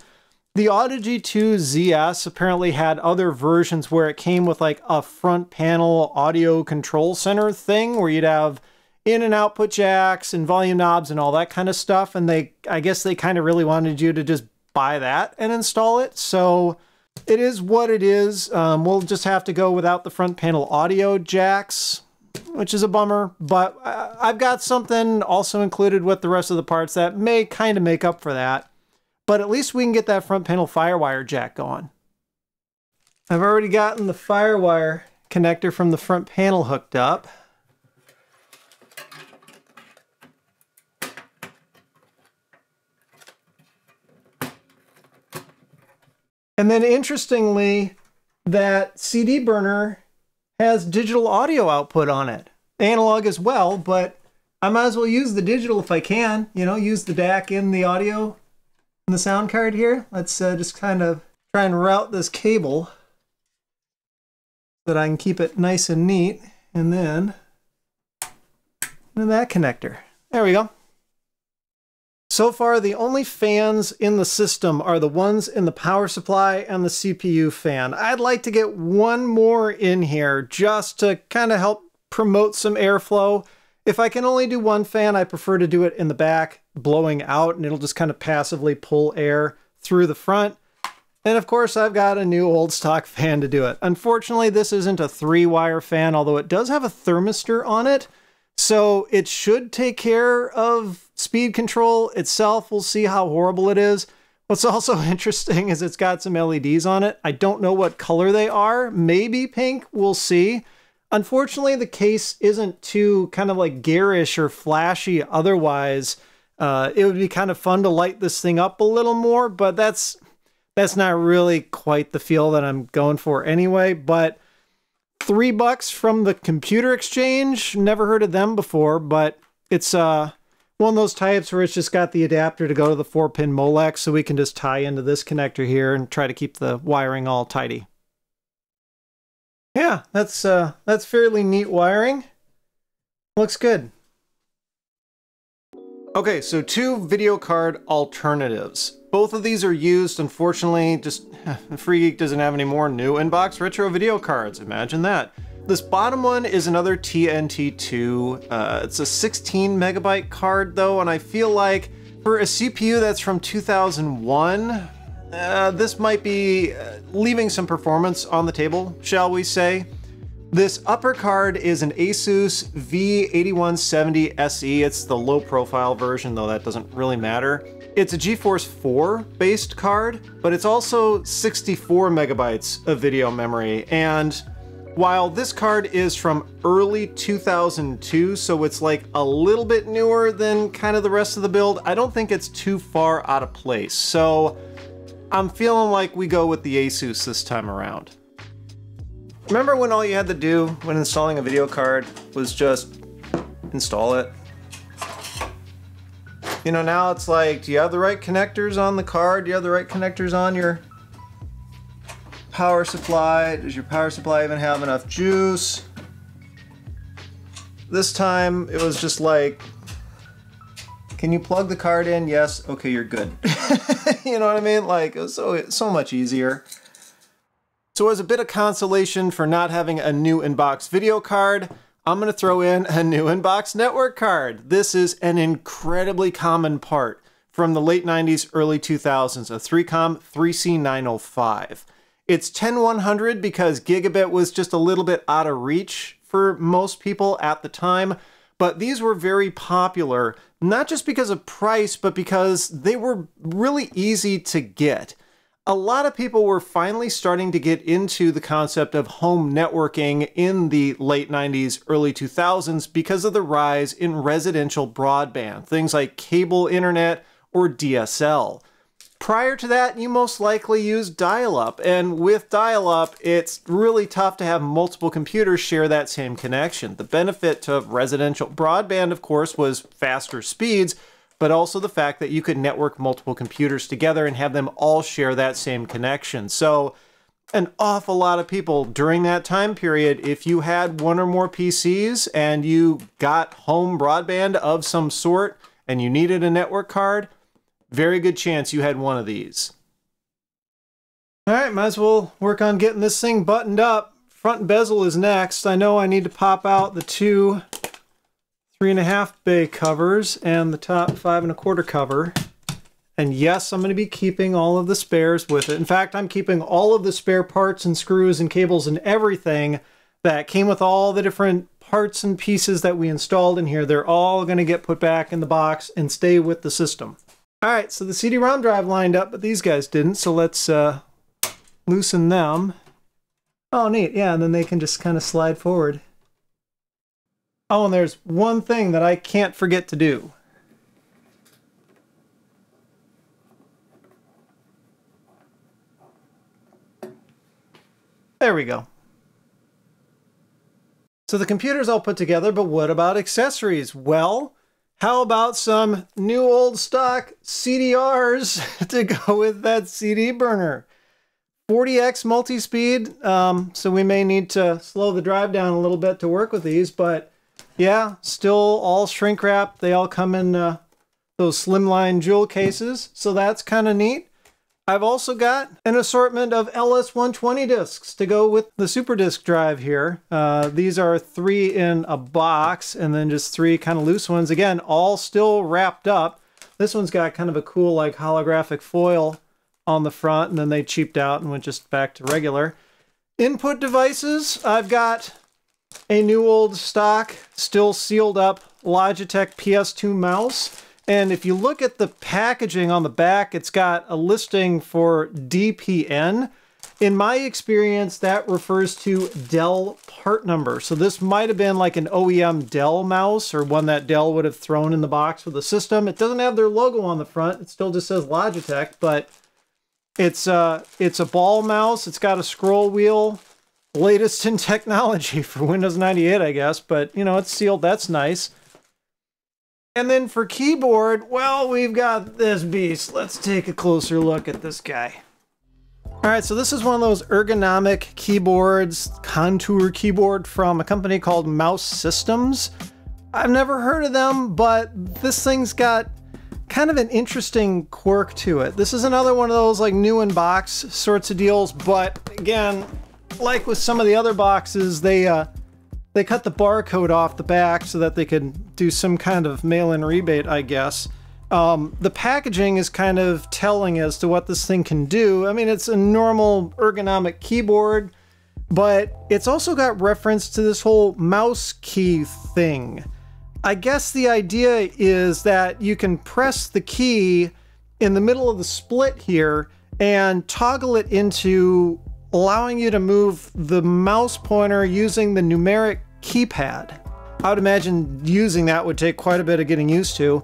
S1: The Audigy 2 ZS apparently had other versions where it came with like a front panel audio control center thing where you'd have in and output jacks and volume knobs and all that kind of stuff. And they, I guess they kind of really wanted you to just buy that and install it. So it is what it is. Um, we'll just have to go without the front panel audio jacks, which is a bummer. But I've got something also included with the rest of the parts that may kind of make up for that. But at least we can get that front panel Firewire jack going. I've already gotten the Firewire connector from the front panel hooked up. And then interestingly, that CD burner has digital audio output on it. Analog as well, but I might as well use the digital if I can. You know, use the DAC in the audio in the sound card here. Let's uh, just kind of try and route this cable so that I can keep it nice and neat. And then, and that connector. There we go. So far, the only fans in the system are the ones in the power supply and the CPU fan. I'd like to get one more in here just to kind of help promote some airflow. If I can only do one fan, I prefer to do it in the back, blowing out, and it'll just kind of passively pull air through the front. And of course, I've got a new old stock fan to do it. Unfortunately, this isn't a three-wire fan, although it does have a thermistor on it. So it should take care of speed control itself. We'll see how horrible it is. What's also interesting is it's got some LEDs on it. I don't know what color they are. Maybe pink, we'll see. Unfortunately, the case isn't too kind of like garish or flashy otherwise. Uh, it would be kind of fun to light this thing up a little more, but that's that's not really quite the feel that I'm going for anyway. But three bucks from the computer exchange. Never heard of them before, but it's uh one of those types where it's just got the adapter to go to the four pin Molex so we can just tie into this connector here and try to keep the wiring all tidy. Yeah, that's uh that's fairly neat wiring. Looks good. Okay, so two video card alternatives. Both of these are used, unfortunately, just Free Geek doesn't have any more new inbox retro video cards. Imagine that. This bottom one is another TNT2. Uh, it's a 16 megabyte card though, and I feel like for a CPU that's from 2001, uh, this might be uh, leaving some performance on the table, shall we say. This upper card is an Asus V8170 SE. It's the low profile version, though that doesn't really matter. It's a GeForce 4 based card, but it's also 64 megabytes of video memory. And while this card is from early 2002, so it's like a little bit newer than kind of the rest of the build, I don't think it's too far out of place. So I'm feeling like we go with the Asus this time around. Remember when all you had to do when installing a video card was just install it? You know, now it's like, do you have the right connectors on the card? Do you have the right connectors on your power supply? Does your power supply even have enough juice? This time it was just like, can you plug the card in? Yes. Okay, you're good. you know what I mean? Like, it was so, so much easier. So as a bit of consolation for not having a new inbox video card, I'm going to throw in a new inbox network card. This is an incredibly common part from the late 90s, early 2000s, a 3COM 3C905. It's 10100 because gigabit was just a little bit out of reach for most people at the time, but these were very popular, not just because of price, but because they were really easy to get a lot of people were finally starting to get into the concept of home networking in the late 90s, early 2000s because of the rise in residential broadband, things like cable internet or DSL. Prior to that, you most likely used dial-up, and with dial-up, it's really tough to have multiple computers share that same connection. The benefit to residential broadband, of course, was faster speeds, but also the fact that you could network multiple computers together and have them all share that same connection. So an awful lot of people during that time period, if you had one or more PCs and you got home broadband of some sort and you needed a network card, very good chance you had one of these. All right, might as well work on getting this thing buttoned up. Front bezel is next. I know I need to pop out the two three and a half bay covers and the top five and a quarter cover. And yes, I'm going to be keeping all of the spares with it. In fact, I'm keeping all of the spare parts and screws and cables and everything that came with all the different parts and pieces that we installed in here. They're all going to get put back in the box and stay with the system. All right, so the CD-ROM drive lined up, but these guys didn't. So let's uh, loosen them. Oh, neat. Yeah, and then they can just kind of slide forward. Oh, and there's one thing that I can't forget to do. There we go. So the computer's all put together, but what about accessories? Well, how about some new old stock CDRs to go with that CD burner? 40x multi-speed, um, so we may need to slow the drive down a little bit to work with these, but yeah, still all shrink wrap. They all come in uh, those slimline jewel cases, so that's kind of neat. I've also got an assortment of LS120 discs to go with the Super Disk drive here. Uh, these are three in a box and then just three kind of loose ones. Again, all still wrapped up. This one's got kind of a cool like holographic foil on the front and then they cheaped out and went just back to regular. Input devices, I've got a new old stock, still sealed up Logitech PS2 mouse. And if you look at the packaging on the back, it's got a listing for DPN. In my experience, that refers to Dell part number. So this might have been like an OEM Dell mouse or one that Dell would have thrown in the box with the system. It doesn't have their logo on the front. It still just says Logitech, but it's, uh, it's a ball mouse. It's got a scroll wheel. Latest in technology for Windows 98, I guess. But, you know, it's sealed. That's nice. And then for keyboard, well, we've got this beast. Let's take a closer look at this guy. All right, so this is one of those ergonomic keyboards, contour keyboard from a company called Mouse Systems. I've never heard of them, but this thing's got kind of an interesting quirk to it. This is another one of those like new in box sorts of deals, but again, like with some of the other boxes, they uh, they cut the barcode off the back so that they could do some kind of mail-in rebate, I guess. Um, the packaging is kind of telling as to what this thing can do. I mean, it's a normal ergonomic keyboard, but it's also got reference to this whole mouse key thing. I guess the idea is that you can press the key in the middle of the split here and toggle it into allowing you to move the mouse pointer using the numeric keypad. I would imagine using that would take quite a bit of getting used to.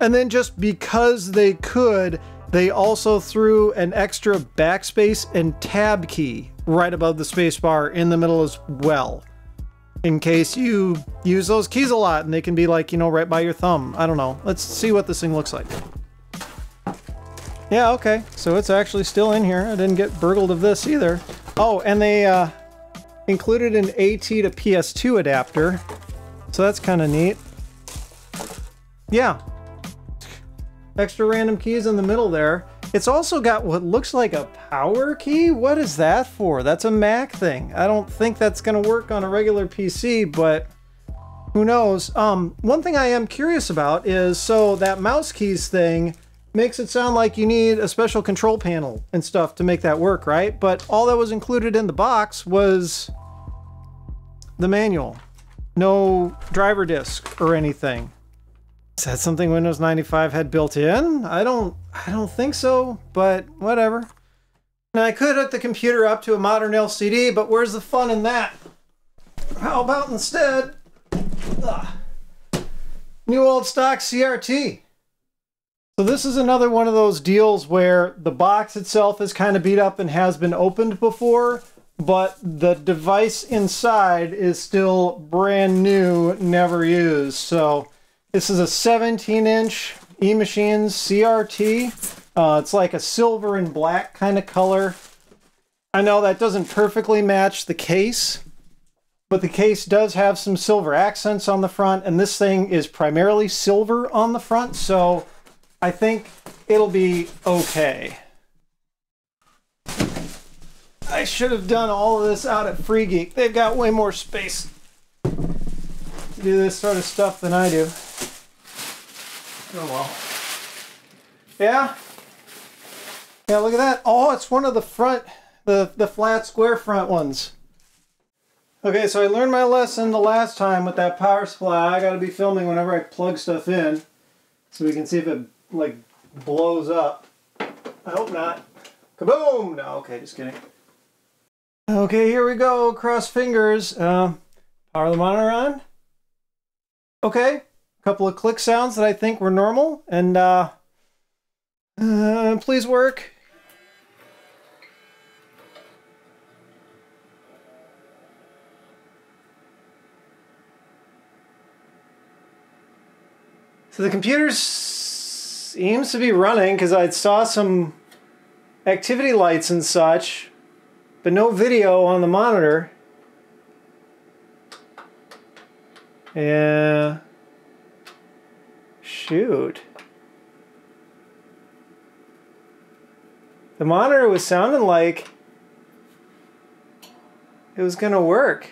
S1: And then just because they could, they also threw an extra backspace and tab key right above the spacebar in the middle as well. In case you use those keys a lot and they can be like, you know, right by your thumb. I don't know. Let's see what this thing looks like. Yeah, okay. So it's actually still in here. I didn't get burgled of this either. Oh, and they uh, included an AT to PS2 adapter. So that's kind of neat. Yeah. Extra random keys in the middle there. It's also got what looks like a power key. What is that for? That's a Mac thing. I don't think that's going to work on a regular PC, but who knows? Um, one thing I am curious about is, so that mouse keys thing, makes it sound like you need a special control panel and stuff to make that work, right? But all that was included in the box was the manual. No driver disk or anything. Is that something Windows 95 had built in? I don't I don't think so, but whatever. Now I could hook the computer up to a modern LCD, but where's the fun in that? How about instead ugh, new old stock CRT? So this is another one of those deals where the box itself is kind of beat up and has been opened before, but the device inside is still brand new, never used. So this is a 17 inch eMachines CRT. Uh, it's like a silver and black kind of color. I know that doesn't perfectly match the case, but the case does have some silver accents on the front, and this thing is primarily silver on the front, so I think it'll be okay. I should have done all of this out at Free Geek. They've got way more space to do this sort of stuff than I do. Oh well. Yeah? Yeah, look at that. Oh, it's one of the front, the, the flat square front ones. Okay, so I learned my lesson the last time with that power supply. I gotta be filming whenever I plug stuff in so we can see if it like blows up. I hope not. Kaboom! No, okay, just kidding. Okay, here we go. Cross fingers. Uh, power the monitor on. Okay, a couple of click sounds that I think were normal, and uh, uh please work. So the computer seems to be running because I saw some activity lights and such, but no video on the monitor. Yeah. Shoot. The monitor was sounding like it was going to work.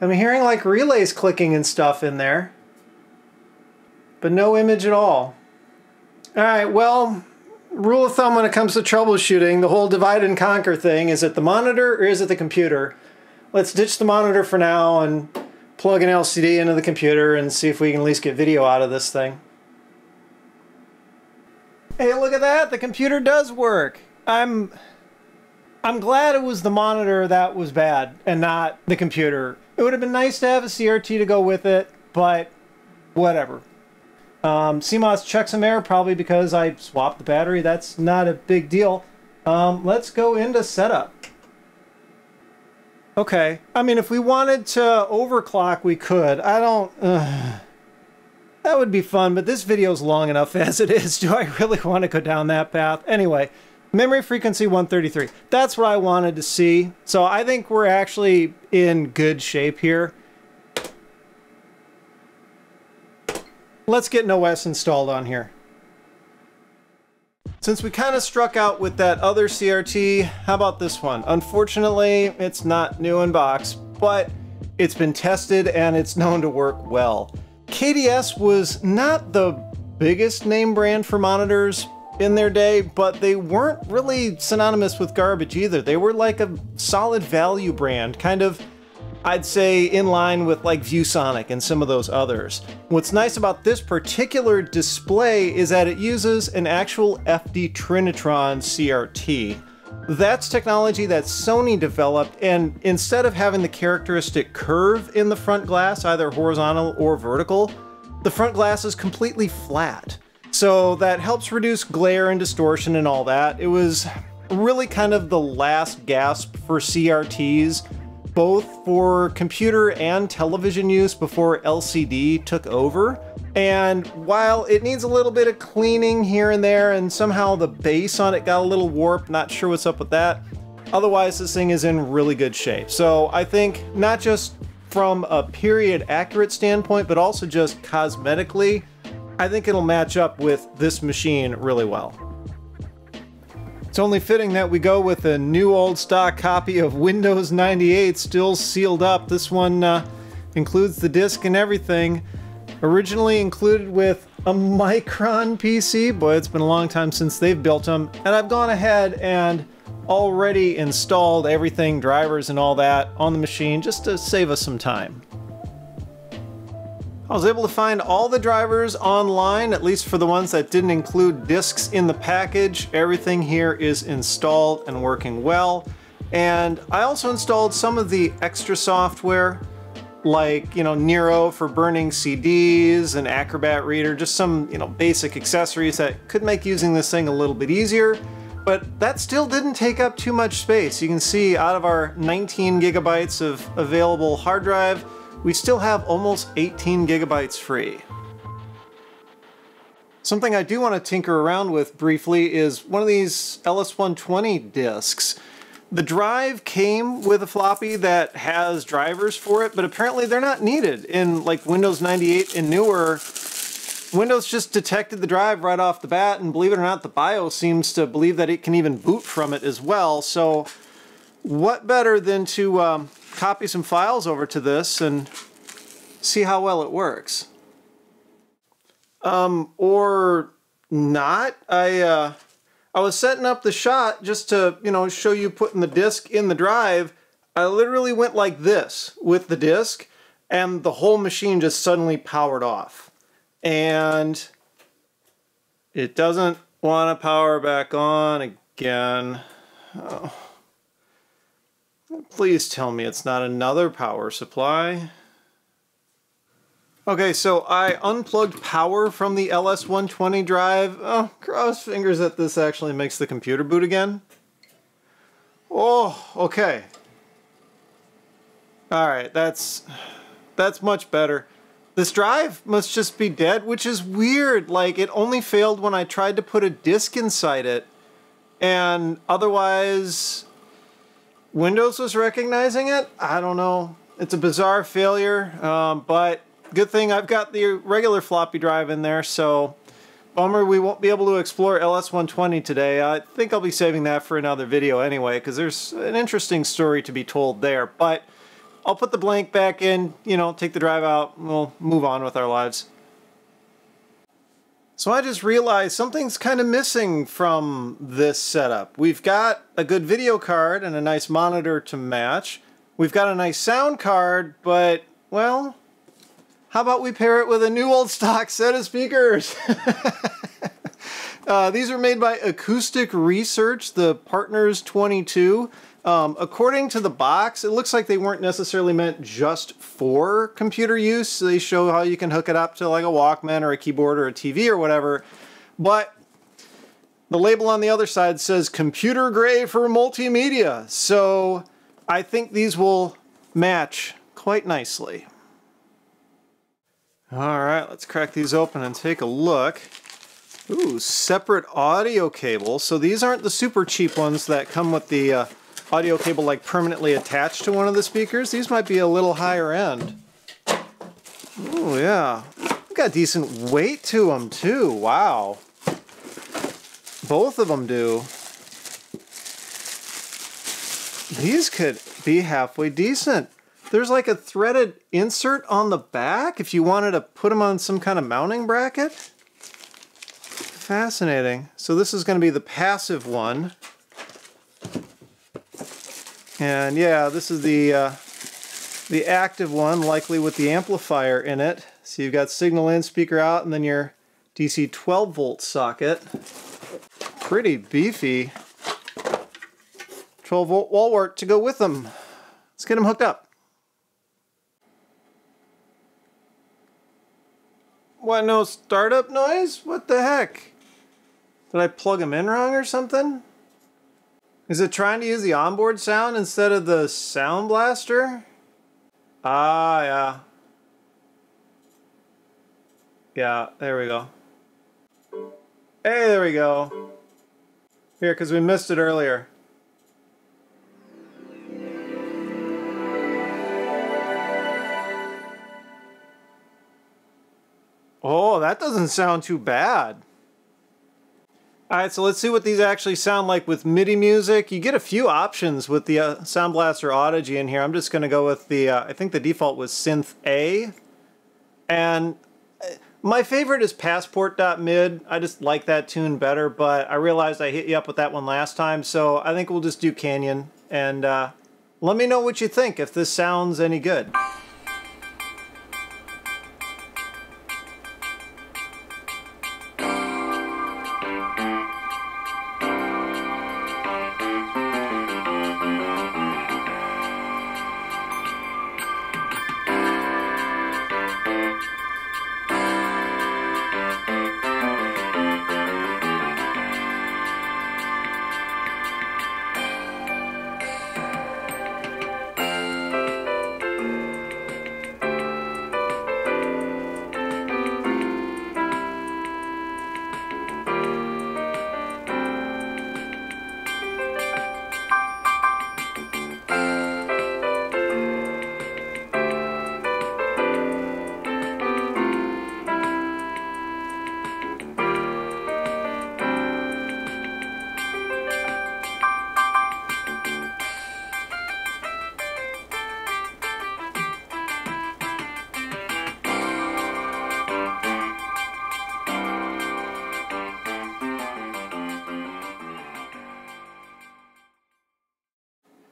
S1: I'm hearing like relays clicking and stuff in there, but no image at all. All right, well, rule of thumb when it comes to troubleshooting, the whole divide and conquer thing is it the monitor or is it the computer? Let's ditch the monitor for now and plug an LCD into the computer and see if we can at least get video out of this thing. Hey, look at that! The computer does work! I'm... I'm glad it was the monitor that was bad and not the computer. It would have been nice to have a CRT to go with it, but whatever. Um, CMOS checksum error, probably because I swapped the battery. That's not a big deal. Um, let's go into setup. Okay, I mean, if we wanted to overclock, we could. I don't... Uh, that would be fun, but this video is long enough as it is. Do I really want to go down that path? Anyway, Memory frequency 133. That's what I wanted to see. So I think we're actually in good shape here. Let's get an OS installed on here. Since we kind of struck out with that other CRT, how about this one? Unfortunately, it's not new in box, but it's been tested and it's known to work well. KDS was not the biggest name brand for monitors, in their day, but they weren't really synonymous with garbage either. They were like a solid value brand, kind of, I'd say, in line with like ViewSonic and some of those others. What's nice about this particular display is that it uses an actual FD Trinitron CRT. That's technology that Sony developed, and instead of having the characteristic curve in the front glass, either horizontal or vertical, the front glass is completely flat. So that helps reduce glare and distortion and all that. It was really kind of the last gasp for CRTs, both for computer and television use before LCD took over. And while it needs a little bit of cleaning here and there, and somehow the base on it got a little warped, not sure what's up with that, otherwise this thing is in really good shape. So I think not just from a period accurate standpoint, but also just cosmetically, I think it'll match up with this machine really well. It's only fitting that we go with a new old stock copy of Windows 98 still sealed up. This one uh, includes the disk and everything. Originally included with a Micron PC, boy it's been a long time since they've built them, and I've gone ahead and already installed everything, drivers and all that, on the machine just to save us some time. I was able to find all the drivers online, at least for the ones that didn't include discs in the package. Everything here is installed and working well. And I also installed some of the extra software like, you know, Nero for burning CDs, an Acrobat Reader, just some, you know, basic accessories that could make using this thing a little bit easier. But that still didn't take up too much space. You can see out of our 19 gigabytes of available hard drive, we still have almost 18 gigabytes free. Something I do want to tinker around with briefly is one of these LS120 discs. The drive came with a floppy that has drivers for it, but apparently they're not needed in like Windows 98 and newer. Windows just detected the drive right off the bat, and believe it or not, the BIOS seems to believe that it can even boot from it as well. So what better than to um, copy some files over to this and see how well it works. Um, or not. I, uh, I was setting up the shot just to, you know, show you putting the disk in the drive. I literally went like this with the disk and the whole machine just suddenly powered off. And it doesn't want to power back on again. Oh. Please tell me it's not another power supply. Okay, so I unplugged power from the LS120 drive. Oh, cross fingers that this actually makes the computer boot again. Oh, okay. Alright, that's that's much better. This drive must just be dead, which is weird. Like, it only failed when I tried to put a disk inside it. And otherwise, Windows was recognizing it. I don't know. It's a bizarre failure, um, but good thing I've got the regular floppy drive in there, so bummer we won't be able to explore LS120 today. I think I'll be saving that for another video anyway, because there's an interesting story to be told there. But I'll put the blank back in, you know, take the drive out, we'll move on with our lives. So I just realized something's kind of missing from this setup. We've got a good video card and a nice monitor to match. We've got a nice sound card, but, well, how about we pair it with a new old stock set of speakers? uh, these are made by Acoustic Research, the Partners 22. Um, according to the box, it looks like they weren't necessarily meant just for computer use. They show how you can hook it up to like a Walkman or a keyboard or a TV or whatever. But the label on the other side says computer gray for multimedia. So I think these will match quite nicely. All right, let's crack these open and take a look. Ooh, separate audio cable. So these aren't the super cheap ones that come with the uh, audio cable like permanently attached to one of the speakers. These might be a little higher end. Oh yeah, got decent weight to them too. Wow. Both of them do. These could be halfway decent. There's like a threaded insert on the back if you wanted to put them on some kind of mounting bracket. Fascinating. So this is going to be the passive one. And yeah, this is the uh, the active one, likely with the amplifier in it. So you've got signal in, speaker out, and then your DC 12 volt socket. Pretty beefy. 12 volt wall wart to go with them. Let's get them hooked up. What, no startup noise? What the heck? Did I plug them in wrong or something? Is it trying to use the onboard sound instead of the sound blaster? Ah, yeah. Yeah, there we go. Hey, there we go. Here, because we missed it earlier. Oh, that doesn't sound too bad. Alright, so let's see what these actually sound like with MIDI music. You get a few options with the uh, Sound Blaster Audigy in here. I'm just going to go with the, uh, I think the default was Synth A. And uh, my favorite is Passport.mid. I just like that tune better, but I realized I hit you up with that one last time, so I think we'll just do Canyon. And uh, let me know what you think, if this sounds any good.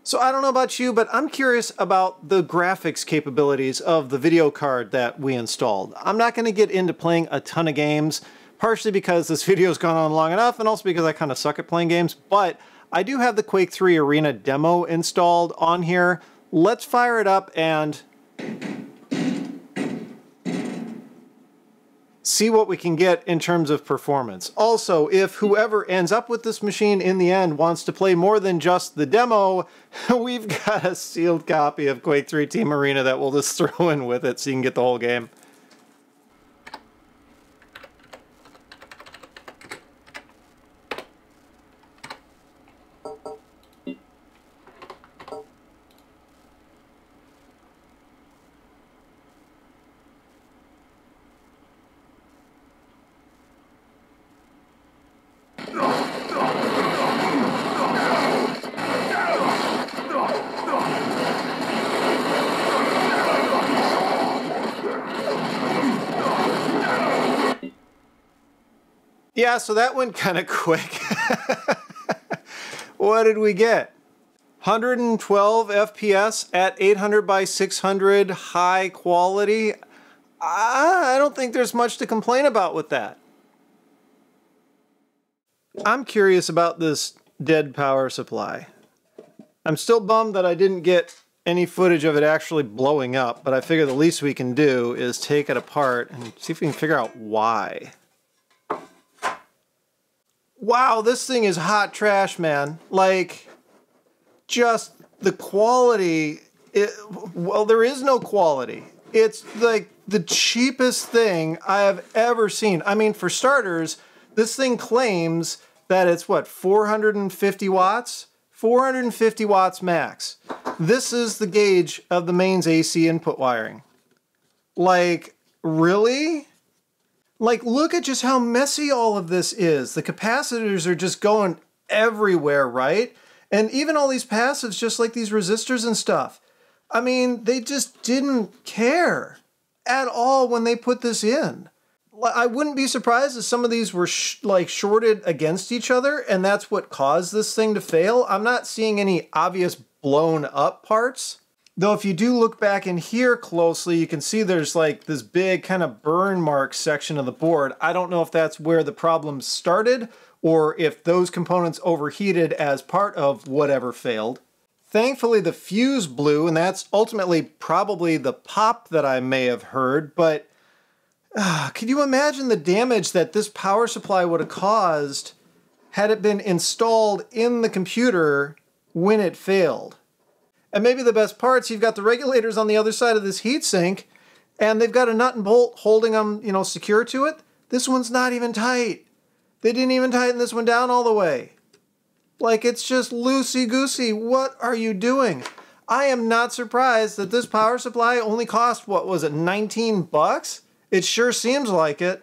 S1: So I don't know about you, but I'm curious about the graphics capabilities of the video card that we installed. I'm not going to get into playing a ton of games, partially because this video's gone on long enough, and also because I kind of suck at playing games, but I do have the Quake 3 Arena demo installed on here. Let's fire it up and see what we can get in terms of performance. Also, if whoever ends up with this machine in the end wants to play more than just the demo, we've got a sealed copy of Quake 3 Team Arena that we'll just throw in with it so you can get the whole game. Yeah, so that went kind of quick. what did we get? 112 FPS at 800 by 600 high quality. I don't think there's much to complain about with that. I'm curious about this dead power supply. I'm still bummed that I didn't get any footage of it actually blowing up, but I figure the least we can do is take it apart and see if we can figure out why. Wow, this thing is hot trash, man. Like, just the quality. It, well, there is no quality. It's like the cheapest thing I have ever seen. I mean, for starters, this thing claims that it's what, 450 watts? 450 watts max. This is the gauge of the mains AC input wiring. Like, really? Like, look at just how messy all of this is. The capacitors are just going everywhere, right? And even all these passives, just like these resistors and stuff. I mean, they just didn't care at all when they put this in. I wouldn't be surprised if some of these were sh like shorted against each other and that's what caused this thing to fail. I'm not seeing any obvious blown up parts. Though if you do look back in here closely, you can see there's like this big kind of burn mark section of the board. I don't know if that's where the problem started or if those components overheated as part of whatever failed. Thankfully the fuse blew and that's ultimately probably the pop that I may have heard, but uh, could you imagine the damage that this power supply would have caused had it been installed in the computer when it failed? And maybe the best parts, you've got the regulators on the other side of this heatsink, and they've got a nut and bolt holding them, you know, secure to it. This one's not even tight. They didn't even tighten this one down all the way. Like it's just loosey-goosey. What are you doing? I am not surprised that this power supply only cost, what was it, 19 bucks? It sure seems like it.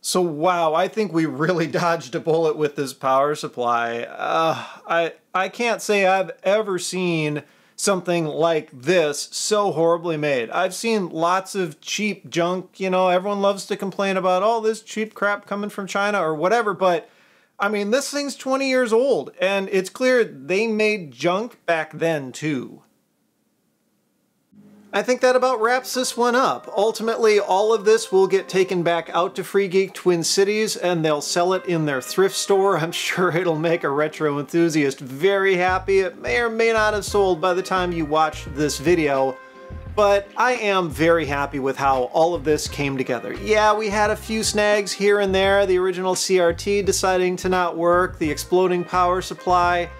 S1: So wow, I think we really dodged a bullet with this power supply. Uh, I I can't say I've ever seen something like this so horribly made. I've seen lots of cheap junk, you know, everyone loves to complain about all oh, this cheap crap coming from China or whatever, but I mean, this thing's 20 years old and it's clear they made junk back then too. I think that about wraps this one up. Ultimately, all of this will get taken back out to Free Geek Twin Cities and they'll sell it in their thrift store. I'm sure it'll make a retro enthusiast very happy. It may or may not have sold by the time you watch this video, but I am very happy with how all of this came together. Yeah, we had a few snags here and there, the original CRT deciding to not work, the exploding power supply,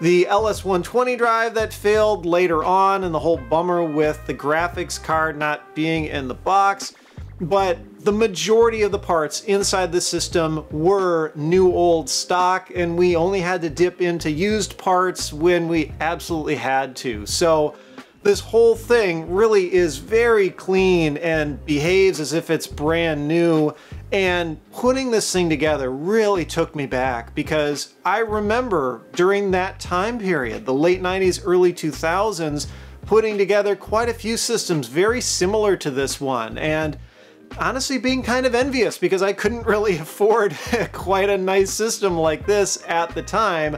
S1: the LS120 drive that failed later on and the whole bummer with the graphics card not being in the box. But the majority of the parts inside the system were new old stock and we only had to dip into used parts when we absolutely had to. So this whole thing really is very clean and behaves as if it's brand new and putting this thing together really took me back because I remember during that time period, the late 90s, early 2000s, putting together quite a few systems very similar to this one and honestly being kind of envious because I couldn't really afford quite a nice system like this at the time.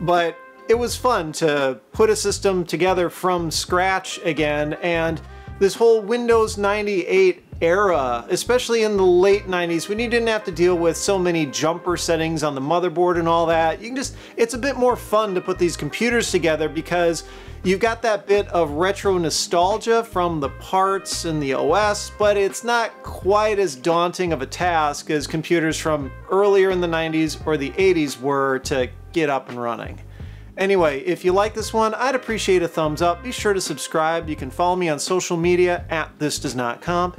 S1: But it was fun to put a system together from scratch again, and this whole Windows 98 era, especially in the late 90s when you didn't have to deal with so many jumper settings on the motherboard and all that. You can just, it's a bit more fun to put these computers together because you've got that bit of retro nostalgia from the parts and the OS, but it's not quite as daunting of a task as computers from earlier in the 90s or the 80s were to get up and running. Anyway, if you like this one, I'd appreciate a thumbs up. Be sure to subscribe. You can follow me on social media at thisdoesnotcomp.